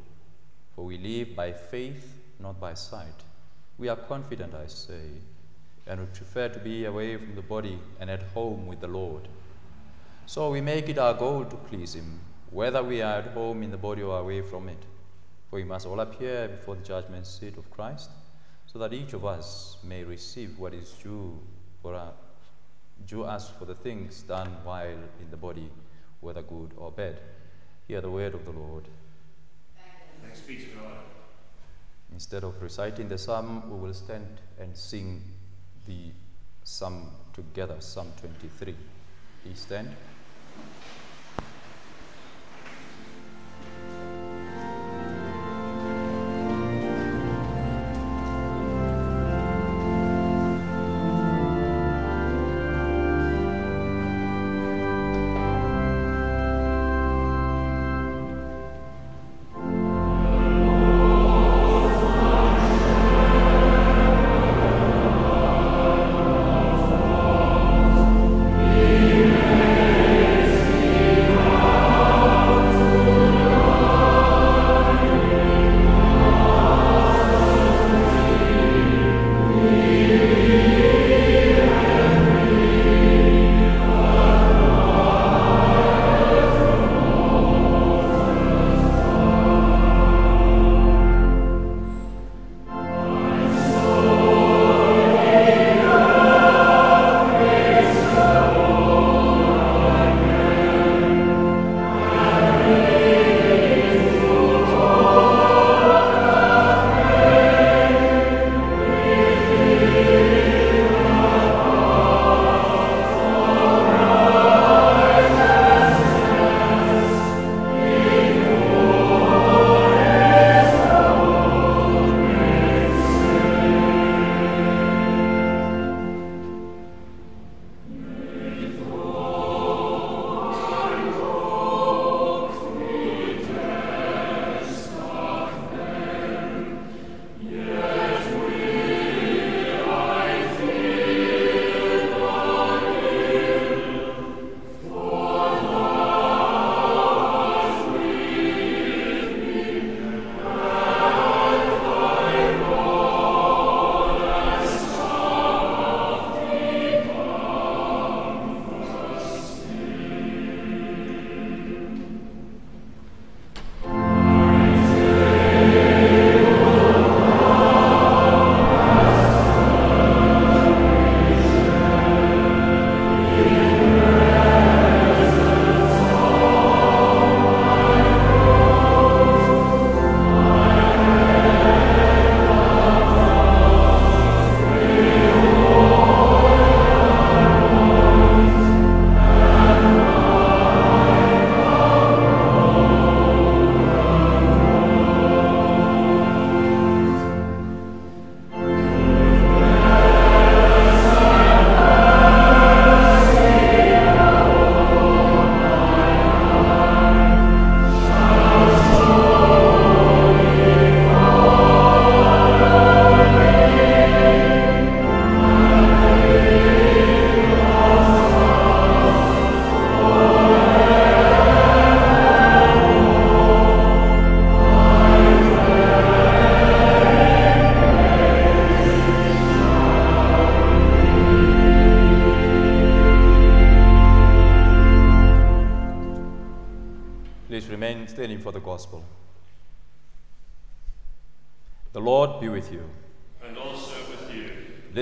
For we live by faith, not by sight. We are confident, I say, and we prefer to be away from the body and at home with the Lord. So we make it our goal to please Him, whether we are at home in the body or away from it. For we must all appear before the judgment seat of Christ, so that each of us may receive what is due for our, due us for the things done while in the body, whether good or bad. Hear the word of the Lord. Thanks be to God. Instead of reciting the psalm, we will stand and sing the psalm together, Psalm 23. Please stand.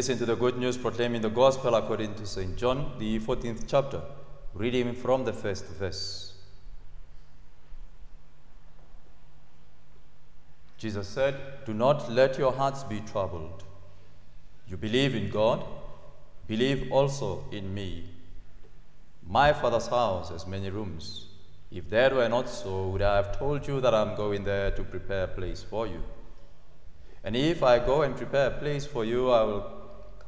Listen to the good news proclaiming the gospel according to St. John, the 14th chapter, reading from the first verse. Jesus said, Do not let your hearts be troubled. You believe in God, believe also in me. My Father's house has many rooms. If that were not so, would I have told you that I'm going there to prepare a place for you? And if I go and prepare a place for you, I will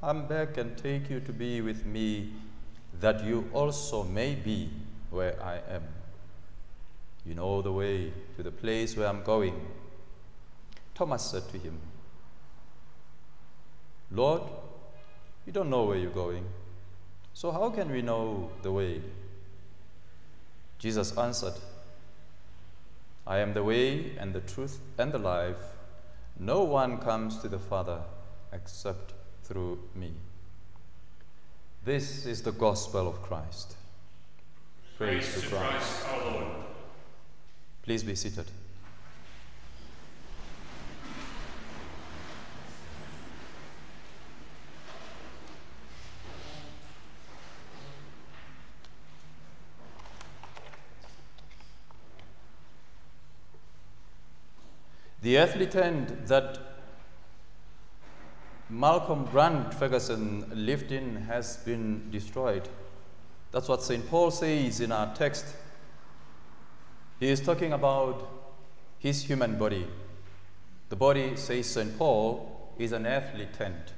come back and take you to be with me, that you also may be where I am. You know the way to the place where I'm going. Thomas said to him, Lord, you don't know where you're going, so how can we know the way? Jesus answered, I am the way and the truth and the life. No one comes to the Father except through me. This is the gospel of Christ. Praise, to Christ our Lord. Please be seated. The earthly tent that Malcolm Grant Ferguson lived in has been destroyed. That's what St. Paul says in our text. He is talking about his human body. The body, says St. Paul, is an earthly tent.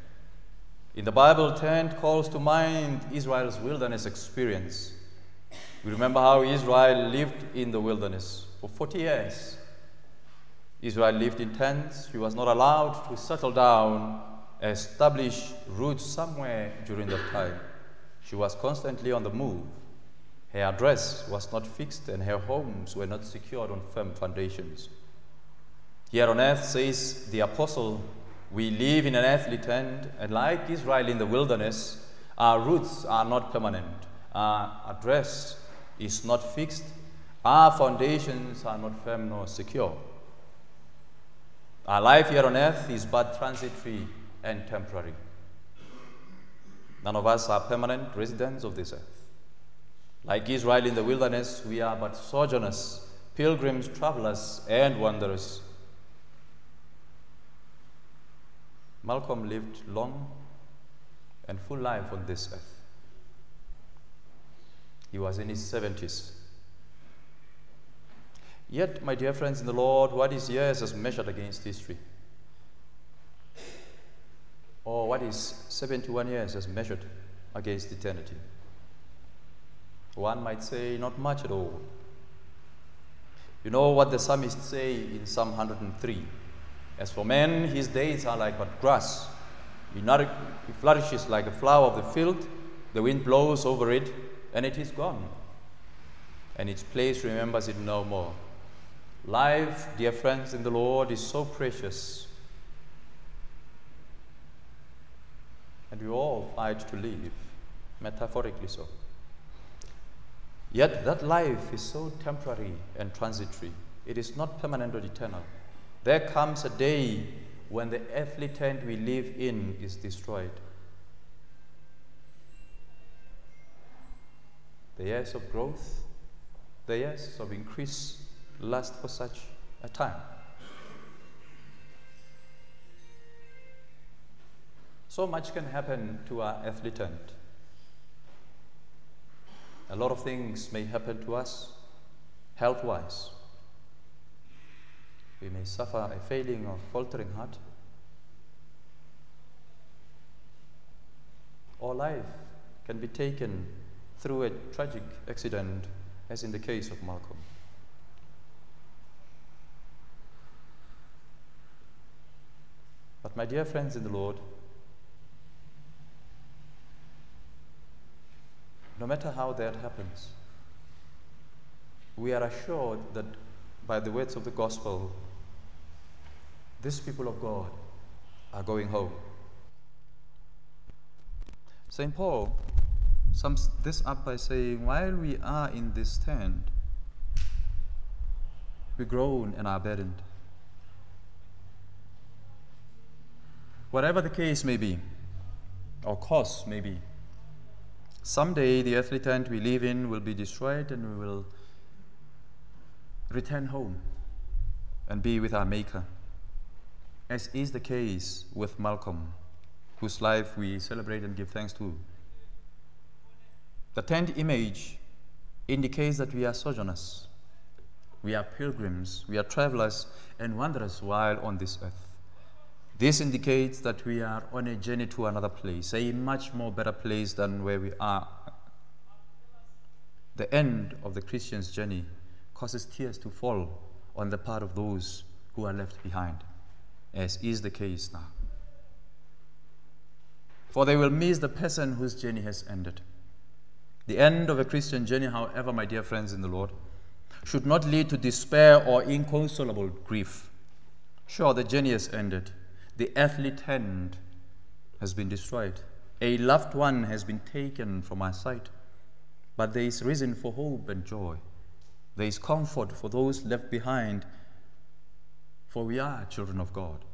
In the Bible, tent calls to mind Israel's wilderness experience. We remember how Israel lived in the wilderness for 40 years. Israel lived in tents. She was not allowed to settle down, establish roots somewhere during that time. She was constantly on the move. Her address was not fixed, and her homes were not secured on firm foundations. Here on earth, says the apostle, we live in an earthly tent, and like Israel in the wilderness, our roots are not permanent. Our address is not fixed. Our foundations are not firm nor secure. Our life here on earth is but transitory and temporary. None of us are permanent residents of this earth. Like Israel in the wilderness, we are but sojourners, pilgrims, travelers, and wanderers. Malcolm lived long and full life on this earth. He was in his 70s. Yet, my dear friends in the Lord, what is years as measured against history? Or what is 71 years as measured against eternity? One might say, not much at all. You know what the psalmist say in Psalm 103? As for man, his days are like but grass. He, he flourishes like a flower of the field. The wind blows over it, and it is gone. And its place remembers it no more. Life, dear friends in the Lord, is so precious. And we all fight to live, metaphorically so. Yet that life is so temporary and transitory. It is not permanent or eternal. There comes a day when the earthly tent we live in is destroyed. The years of growth, the years of increase last for such a time. So much can happen to our earthly tent. A lot of things may happen to us health wise. We may suffer a failing or faltering heart. Or life can be taken through a tragic accident, as in the case of Malcolm. But, my dear friends in the Lord, no matter how that happens, we are assured that by the words of the gospel, these people of God are going home. St. Paul sums this up by saying, While we are in this tent, we groan and are burdened. Whatever the case may be, or cause may be, someday the earthly tent we live in will be destroyed and we will return home and be with our Maker, as is the case with Malcolm, whose life we celebrate and give thanks to. The tent image indicates that we are sojourners, we are pilgrims, we are travelers and wanderers while on this earth. This indicates that we are on a journey to another place, a much more better place than where we are. The end of the Christian's journey causes tears to fall on the part of those who are left behind, as is the case now. For they will miss the person whose journey has ended. The end of a Christian journey, however, my dear friends in the Lord, should not lead to despair or inconsolable grief. Sure, the journey has ended. The earthly tent has been destroyed. A loved one has been taken from our sight. But there is reason for hope and joy. There is comfort for those left behind, for we are children of God.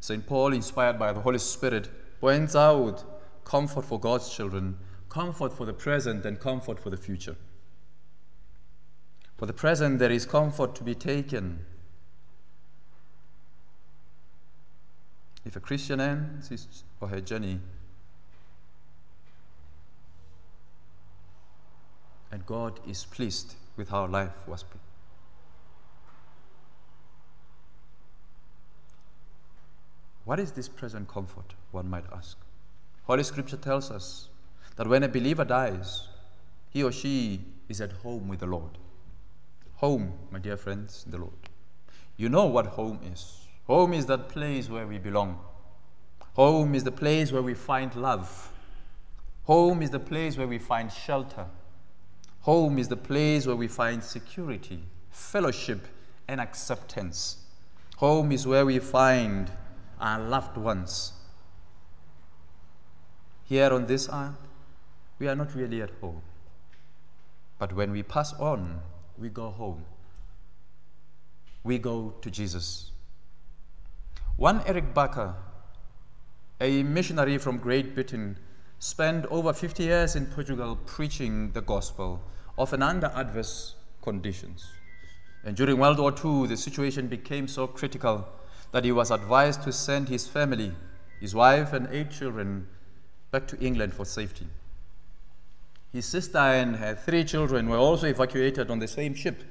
St. Paul, inspired by the Holy Spirit, points out comfort for God's children, comfort for the present, and comfort for the future. For the present, there is comfort to be taken. If a Christian ends his or her journey, and God is pleased with how life was. What is this present comfort, one might ask? Holy Scripture tells us that when a believer dies, he or she is at home with the Lord. Home, my dear friends, the Lord. You know what home is. Home is that place where we belong. Home is the place where we find love. Home is the place where we find shelter. Home is the place where we find security, fellowship, and acceptance. Home is where we find our loved ones. Here on this earth, we are not really at home. But when we pass on, we go home. We go to Jesus. One Eric Barker, a missionary from Great Britain, spent over 50 years in Portugal preaching the gospel, often under adverse conditions. And during World War II, the situation became so critical that he was advised to send his family, his wife, and eight children back to England for safety. His sister and her three children were also evacuated on the same ship.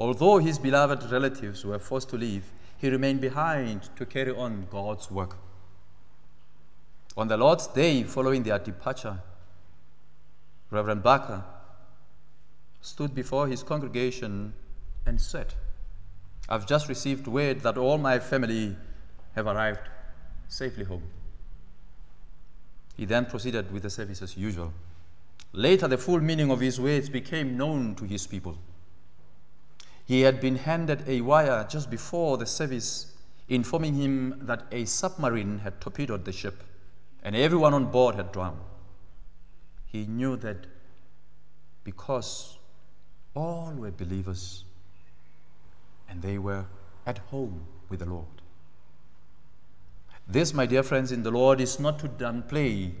Although his beloved relatives were forced to leave, he remained behind to carry on God's work. On the Lord's day following their departure, Reverend Barker stood before his congregation and said, I've just received word that all my family have arrived safely home. He then proceeded with the service as usual. Later, the full meaning of his words became known to his people. He had been handed a wire just before the service informing him that a submarine had torpedoed the ship and everyone on board had drowned. He knew that because all were believers and they were at home with the Lord. This, my dear friends in the Lord, is not to downplay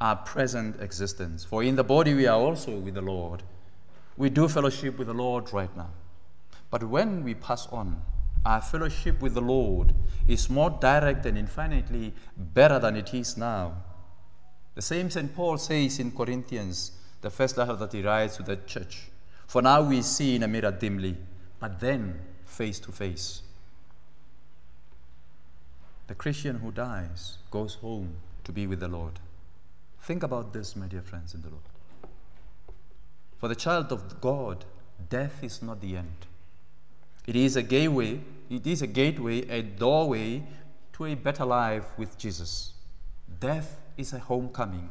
our present existence, for in the body we are also with the Lord. We do fellowship with the Lord right now. But when we pass on, our fellowship with the Lord is more direct and infinitely better than it is now. The same St. Paul says in Corinthians, the first letter that he writes to the church For now we see in a mirror dimly, but then face to face. The Christian who dies goes home to be with the Lord. Think about this, my dear friends in the Lord. For the child of God, death is not the end. It is a gateway, it is a gateway, a doorway to a better life with Jesus. Death is a homecoming.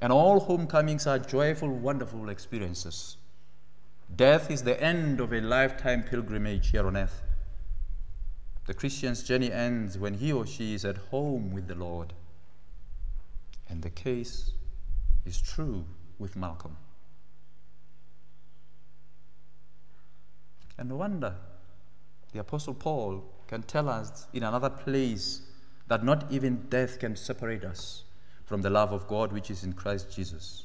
And all homecomings are joyful, wonderful experiences. Death is the end of a lifetime pilgrimage here on earth. The Christian's journey ends when he or she is at home with the Lord. And the case is true with Malcolm. And no wonder the Apostle Paul can tell us in another place that not even death can separate us from the love of God which is in Christ Jesus.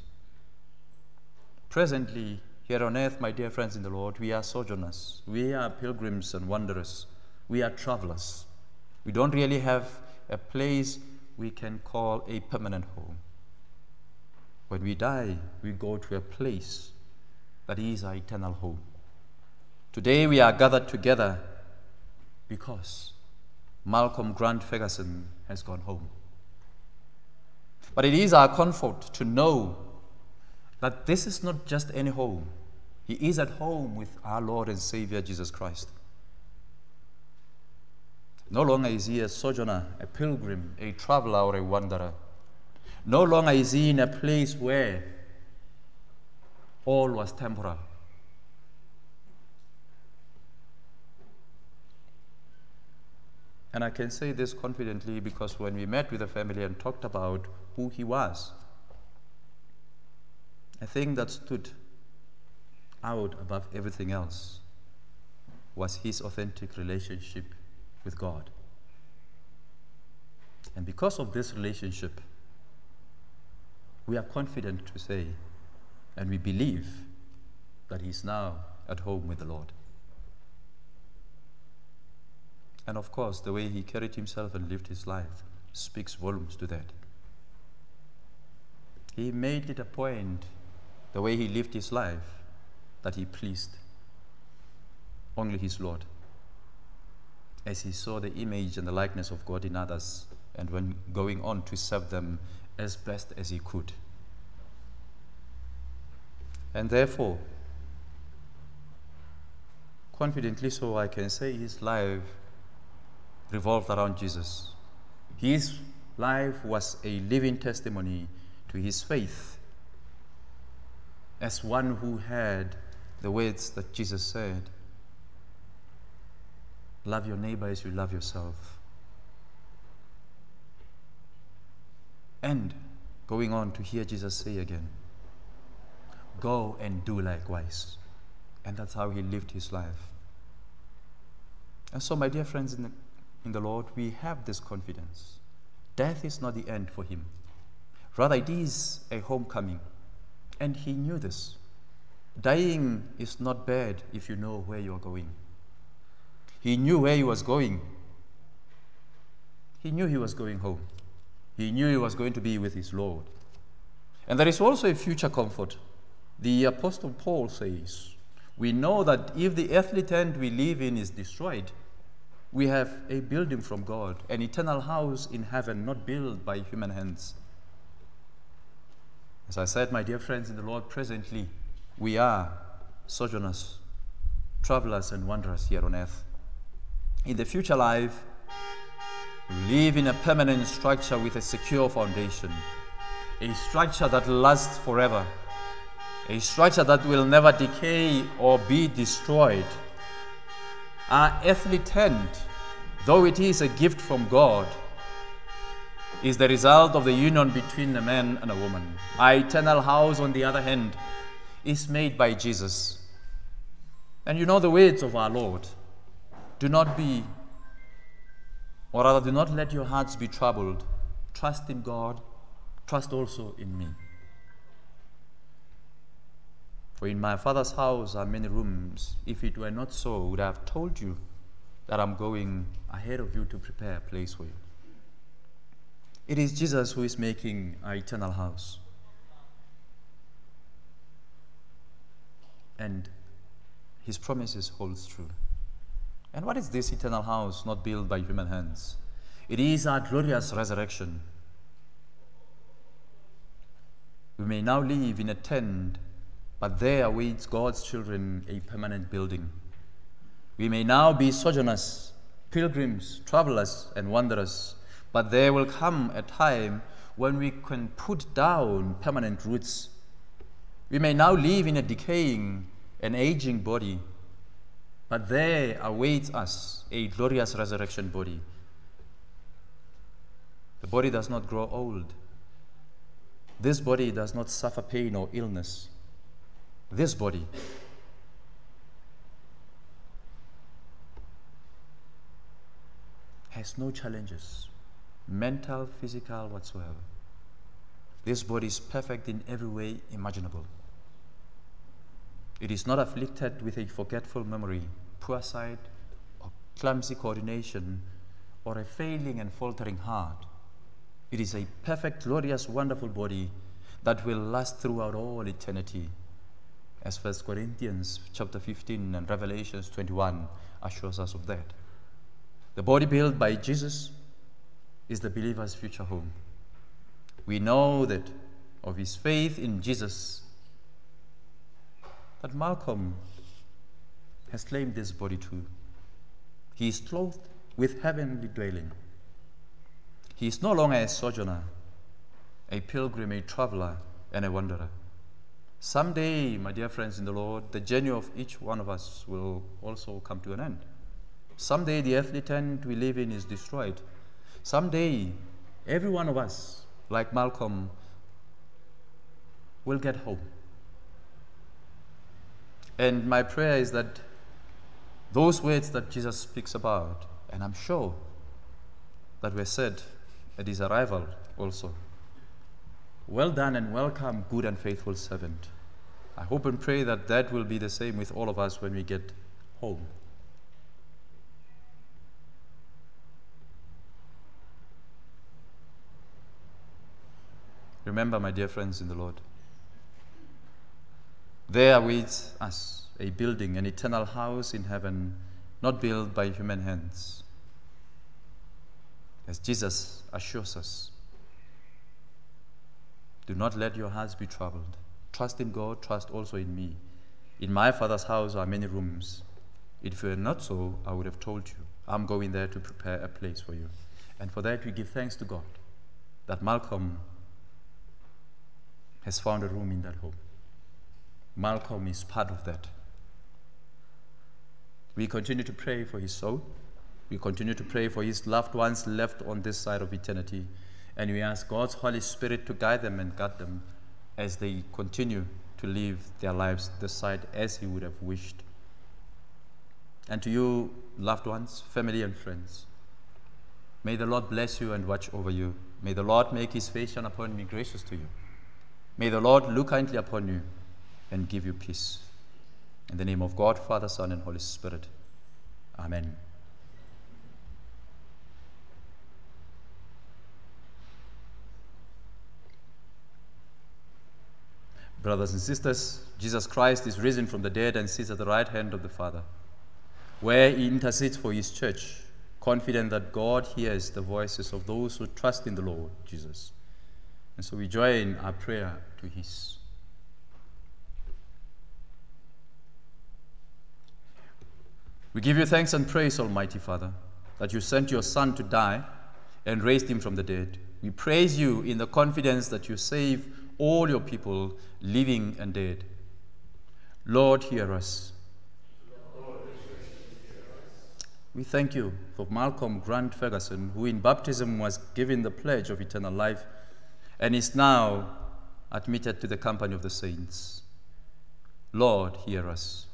Presently, here on earth, my dear friends in the Lord, we are sojourners, we are pilgrims and wanderers, we are travelers. We don't really have a place we can call a permanent home. When we die, we go to a place that is our eternal home. Today we are gathered together because Malcolm Grant Ferguson has gone home. But it is our comfort to know that this is not just any home. He is at home with our Lord and Savior Jesus Christ. No longer is he a sojourner, a pilgrim, a traveler, or a wanderer. No longer is he in a place where all was temporal. And I can say this confidently because when we met with the family and talked about who he was, a thing that stood out above everything else was his authentic relationship with God. And because of this relationship, we are confident to say and we believe that he is now at home with the Lord. And of course, the way he carried himself and lived his life speaks volumes to that. He made it a point, the way he lived his life, that he pleased only his Lord. As he saw the image and the likeness of God in others, and when going on to serve them as best as he could. And therefore, confidently so, I can say his life revolved around Jesus. His life was a living testimony to his faith as one who had the words that Jesus said Love your neighbor as you love yourself. And going on to hear Jesus say again, Go and do likewise. And that's how he lived his life. And so, my dear friends in the in the Lord, we have this confidence. Death is not the end for him. Rather, it is a homecoming. And he knew this. Dying is not bad if you know where you are going. He knew where he was going. He knew he was going home. He knew he was going to be with his Lord. And there is also a future comfort. The Apostle Paul says, We know that if the earthly tent we live in is destroyed, we have a building from God, an eternal house in heaven, not built by human hands. As I said, my dear friends in the Lord, presently we are sojourners, travelers, and wanderers here on earth. In the future life, we live in a permanent structure with a secure foundation, a structure that lasts forever, a structure that will never decay or be destroyed our earthly tent, though it is a gift from God, is the result of the union between a man and a woman. Our eternal house, on the other hand, is made by Jesus. And you know the words of our Lord do not be, or rather, do not let your hearts be troubled. Trust in God, trust also in me. For in my Father's house are many rooms. If it were not so, would I have told you that I'm going ahead of you to prepare a place for you. It is Jesus who is making our eternal house. And his promises holds true. And what is this eternal house not built by human hands? It is our glorious resurrection. We may now live in a tent but there awaits God's children a permanent building. We may now be sojourners, pilgrims, travelers, and wanderers, but there will come a time when we can put down permanent roots. We may now live in a decaying and aging body, but there awaits us a glorious resurrection body. The body does not grow old. This body does not suffer pain or illness this body. Has no challenges, mental, physical, whatsoever. This body is perfect in every way imaginable. It is not afflicted with a forgetful memory, poor sight, or clumsy coordination, or a failing and faltering heart. It is a perfect, glorious, wonderful body that will last throughout all eternity. As 1 Corinthians chapter 15 and Revelations 21 assures us of that. The body built by Jesus is the believer's future home. We know that of his faith in Jesus that Malcolm has claimed this body too. He is clothed with heavenly dwelling. He is no longer a sojourner, a pilgrim, a traveler, and a wanderer. Someday, my dear friends in the Lord, the journey of each one of us will also come to an end. Someday, the earthly tent we live in is destroyed. Someday, every one of us, like Malcolm, will get home. And my prayer is that those words that Jesus speaks about, and I'm sure that were said at his arrival also. Well done and welcome, good and faithful servant. I hope and pray that that will be the same with all of us when we get home. Remember, my dear friends in the Lord, there awaits us a building, an eternal house in heaven, not built by human hands. As Jesus assures us, do not let your hearts be troubled. Trust in God, trust also in me. In my Father's house are many rooms. If it were not so, I would have told you. I'm going there to prepare a place for you. And for that, we give thanks to God that Malcolm has found a room in that home. Malcolm is part of that. We continue to pray for his soul. We continue to pray for his loved ones left on this side of eternity. And we ask God's Holy Spirit to guide them and guide them as they continue to live their lives this side as he would have wished. And to you, loved ones, family, and friends, may the Lord bless you and watch over you. May the Lord make his face shine upon me, gracious to you. May the Lord look kindly upon you and give you peace. In the name of God, Father, Son, and Holy Spirit. Amen. Brothers and sisters, Jesus Christ is risen from the dead and sits at the right hand of the Father, where he intercedes for his church, confident that God hears the voices of those who trust in the Lord Jesus. And so we join our prayer to his. We give you thanks and praise, Almighty Father, that you sent your Son to die and raised him from the dead. We praise you in the confidence that you save all your people, living and dead. Lord, hear us. We thank you for Malcolm Grant Ferguson, who in baptism was given the pledge of eternal life and is now admitted to the company of the saints. Lord, hear us.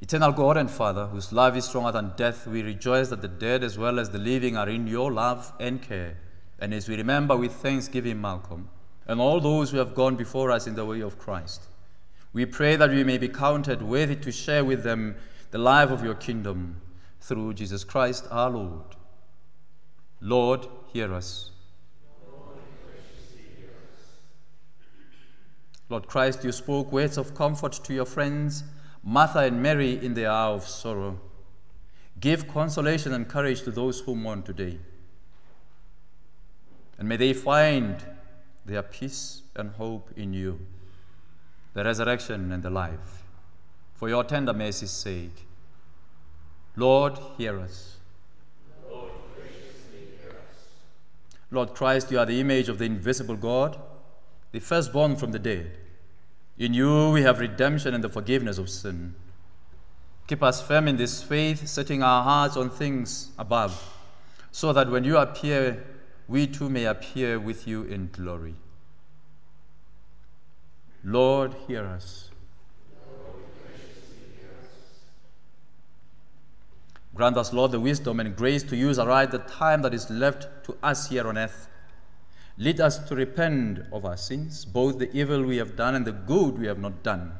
Eternal God and Father, whose love is stronger than death, we rejoice that the dead as well as the living are in your love and care. And as we remember with thanksgiving Malcolm and all those who have gone before us in the way of Christ, we pray that we may be counted worthy to share with them the life of your kingdom through Jesus Christ our Lord. Lord, hear us. Lord Christ, you spoke words of comfort to your friends Martha and Mary in the hour of sorrow. Give consolation and courage to those who mourn today. And may they find their peace and hope in you, the resurrection and the life. For your tender mercy's sake. Lord, hear us. Lord, graciously hear us. Lord Christ, you are the image of the invisible God, the firstborn from the dead. In you we have redemption and the forgiveness of sin. Keep us firm in this faith, setting our hearts on things above, so that when you appear, we too may appear with you in glory. Lord, hear us. Grant us, Lord, the wisdom and grace to use aright the time that is left to us here on earth. Lead us to repent of our sins, both the evil we have done and the good we have not done,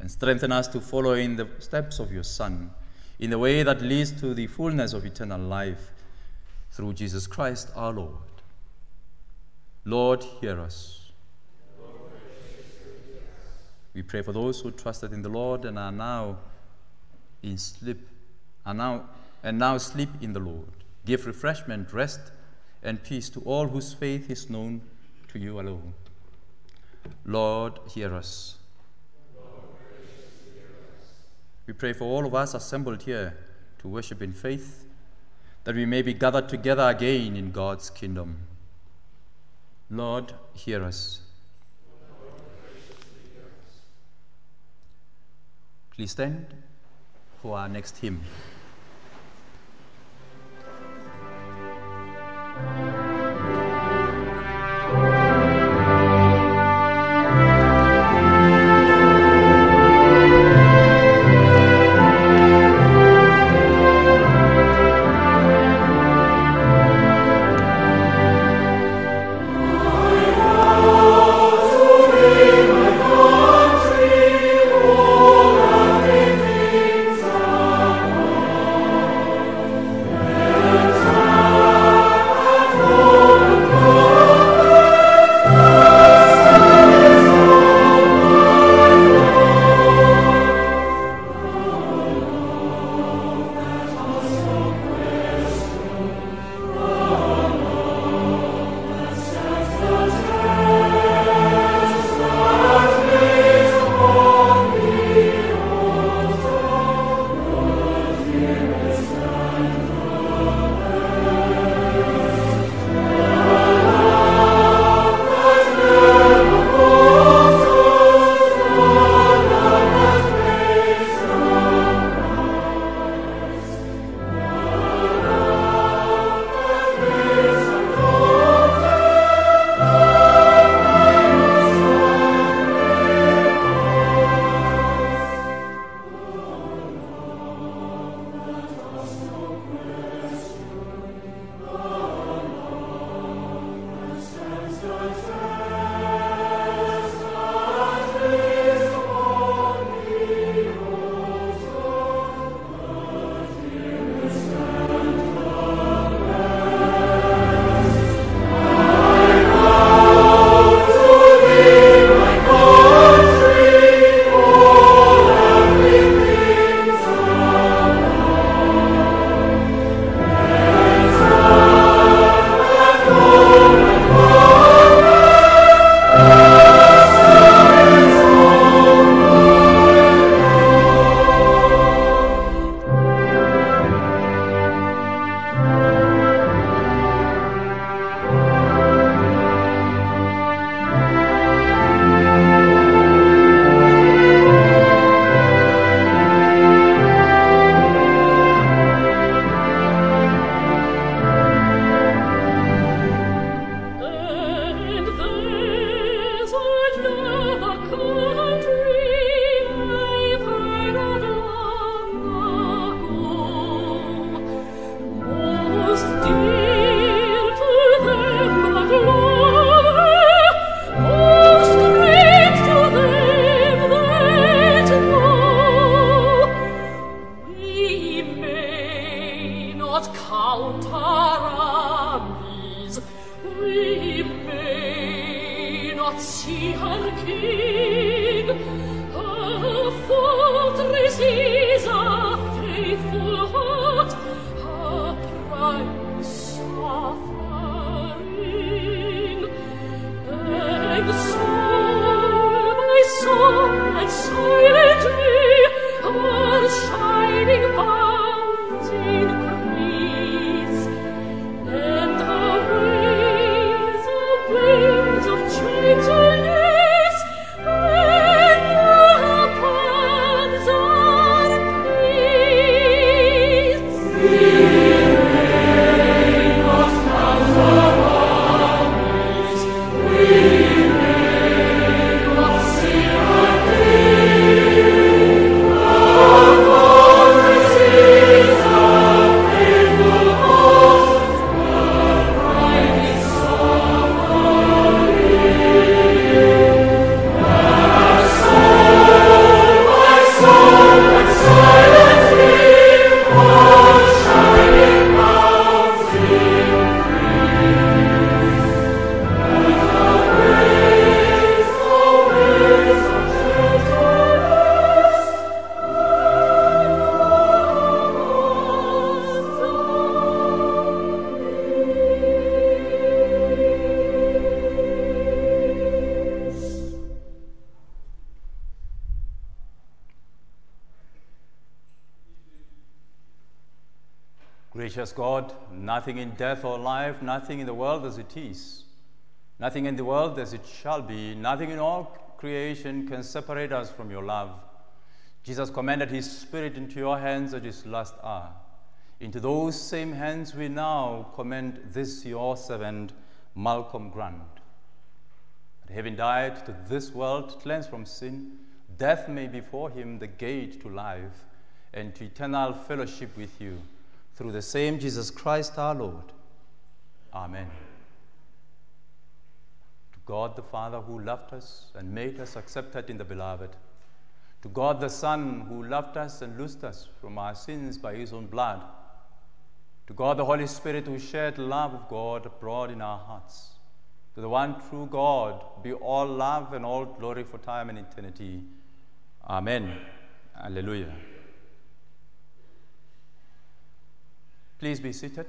and strengthen us to follow in the steps of your Son, in the way that leads to the fullness of eternal life, through Jesus Christ our Lord. Lord, hear us. We pray for those who trusted in the Lord and are now in sleep, are now and now sleep in the Lord. Give refreshment, rest, and peace to all whose faith is known to you alone. Lord, hear us. We pray for all of us assembled here to worship in faith, that we may be gathered together again in God's kingdom. Lord, hear us. Please stand for our next hymn. Nothing in death or life, nothing in the world as it is, nothing in the world as it shall be, nothing in all creation can separate us from your love. Jesus commended his spirit into your hands at his last hour. Into those same hands we now commend this your servant, Malcolm Grant. Having died to this world, cleansed from sin, death may be for him the gate to life and to eternal fellowship with you. Through the same Jesus Christ our Lord. Amen. To God the Father who loved us and made us accepted in the Beloved. To God the Son who loved us and loosed us from our sins by his own blood. To God the Holy Spirit who shared the love of God abroad in our hearts. To the one true God be all love and all glory for time and eternity. Amen. Alleluia. Please be seated.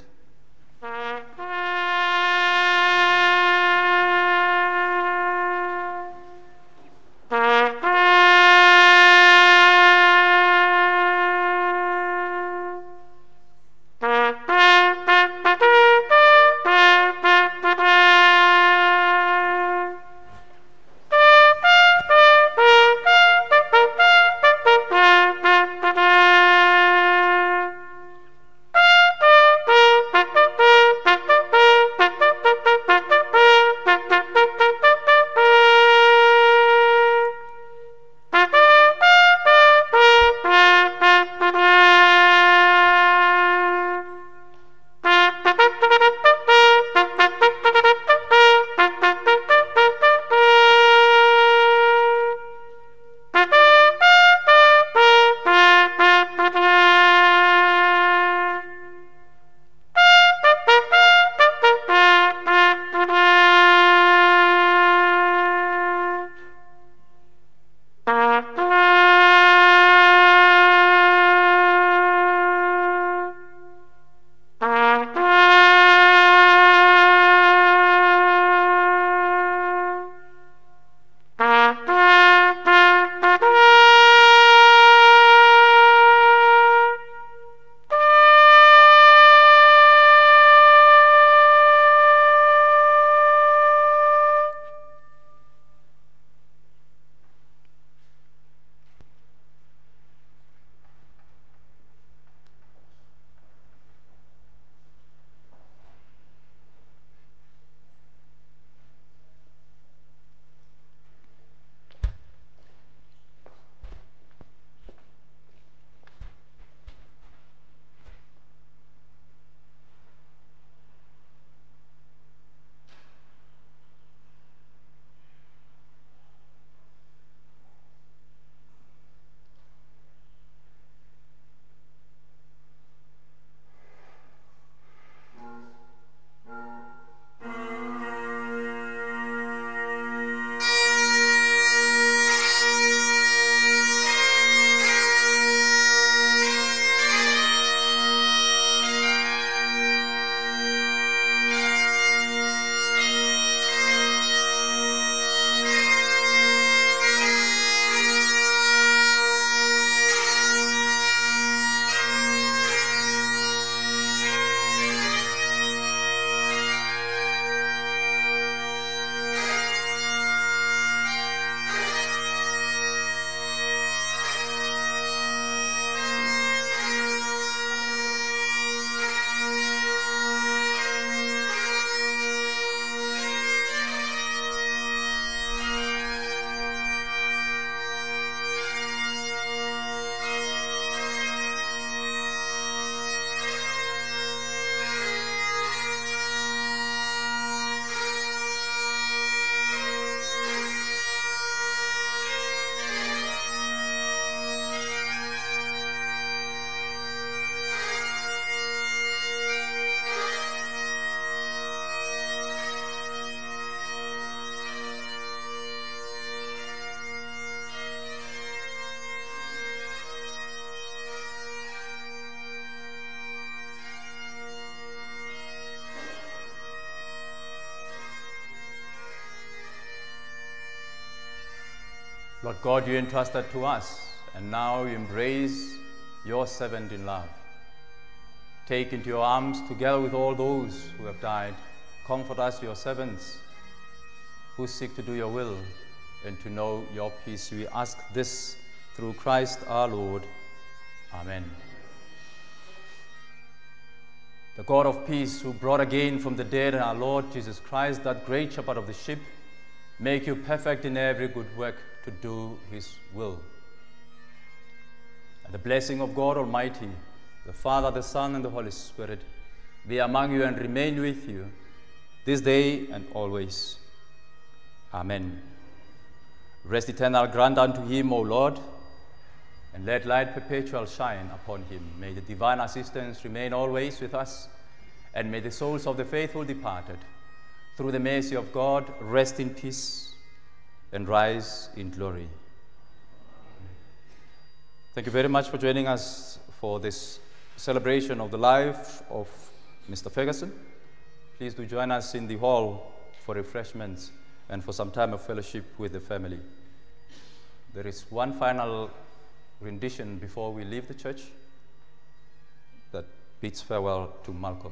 Lord God, you entrusted to us, and now you embrace your servant in love. Take into your arms, together with all those who have died, comfort us, your servants, who seek to do your will and to know your peace. We ask this through Christ our Lord. Amen. The God of peace, who brought again from the dead our Lord Jesus Christ, that great shepherd of the sheep, make you perfect in every good work to do his will. And the blessing of God Almighty, the Father, the Son, and the Holy Spirit be among you and remain with you this day and always. Amen. Rest eternal grant unto him, O Lord, and let light perpetual shine upon him. May the divine assistance remain always with us, and may the souls of the faithful departed, through the mercy of God, rest in peace and rise in glory. Thank you very much for joining us for this celebration of the life of Mr. Ferguson. Please do join us in the hall for refreshments and for some time of fellowship with the family. There is one final rendition before we leave the church that bids farewell to Malcolm.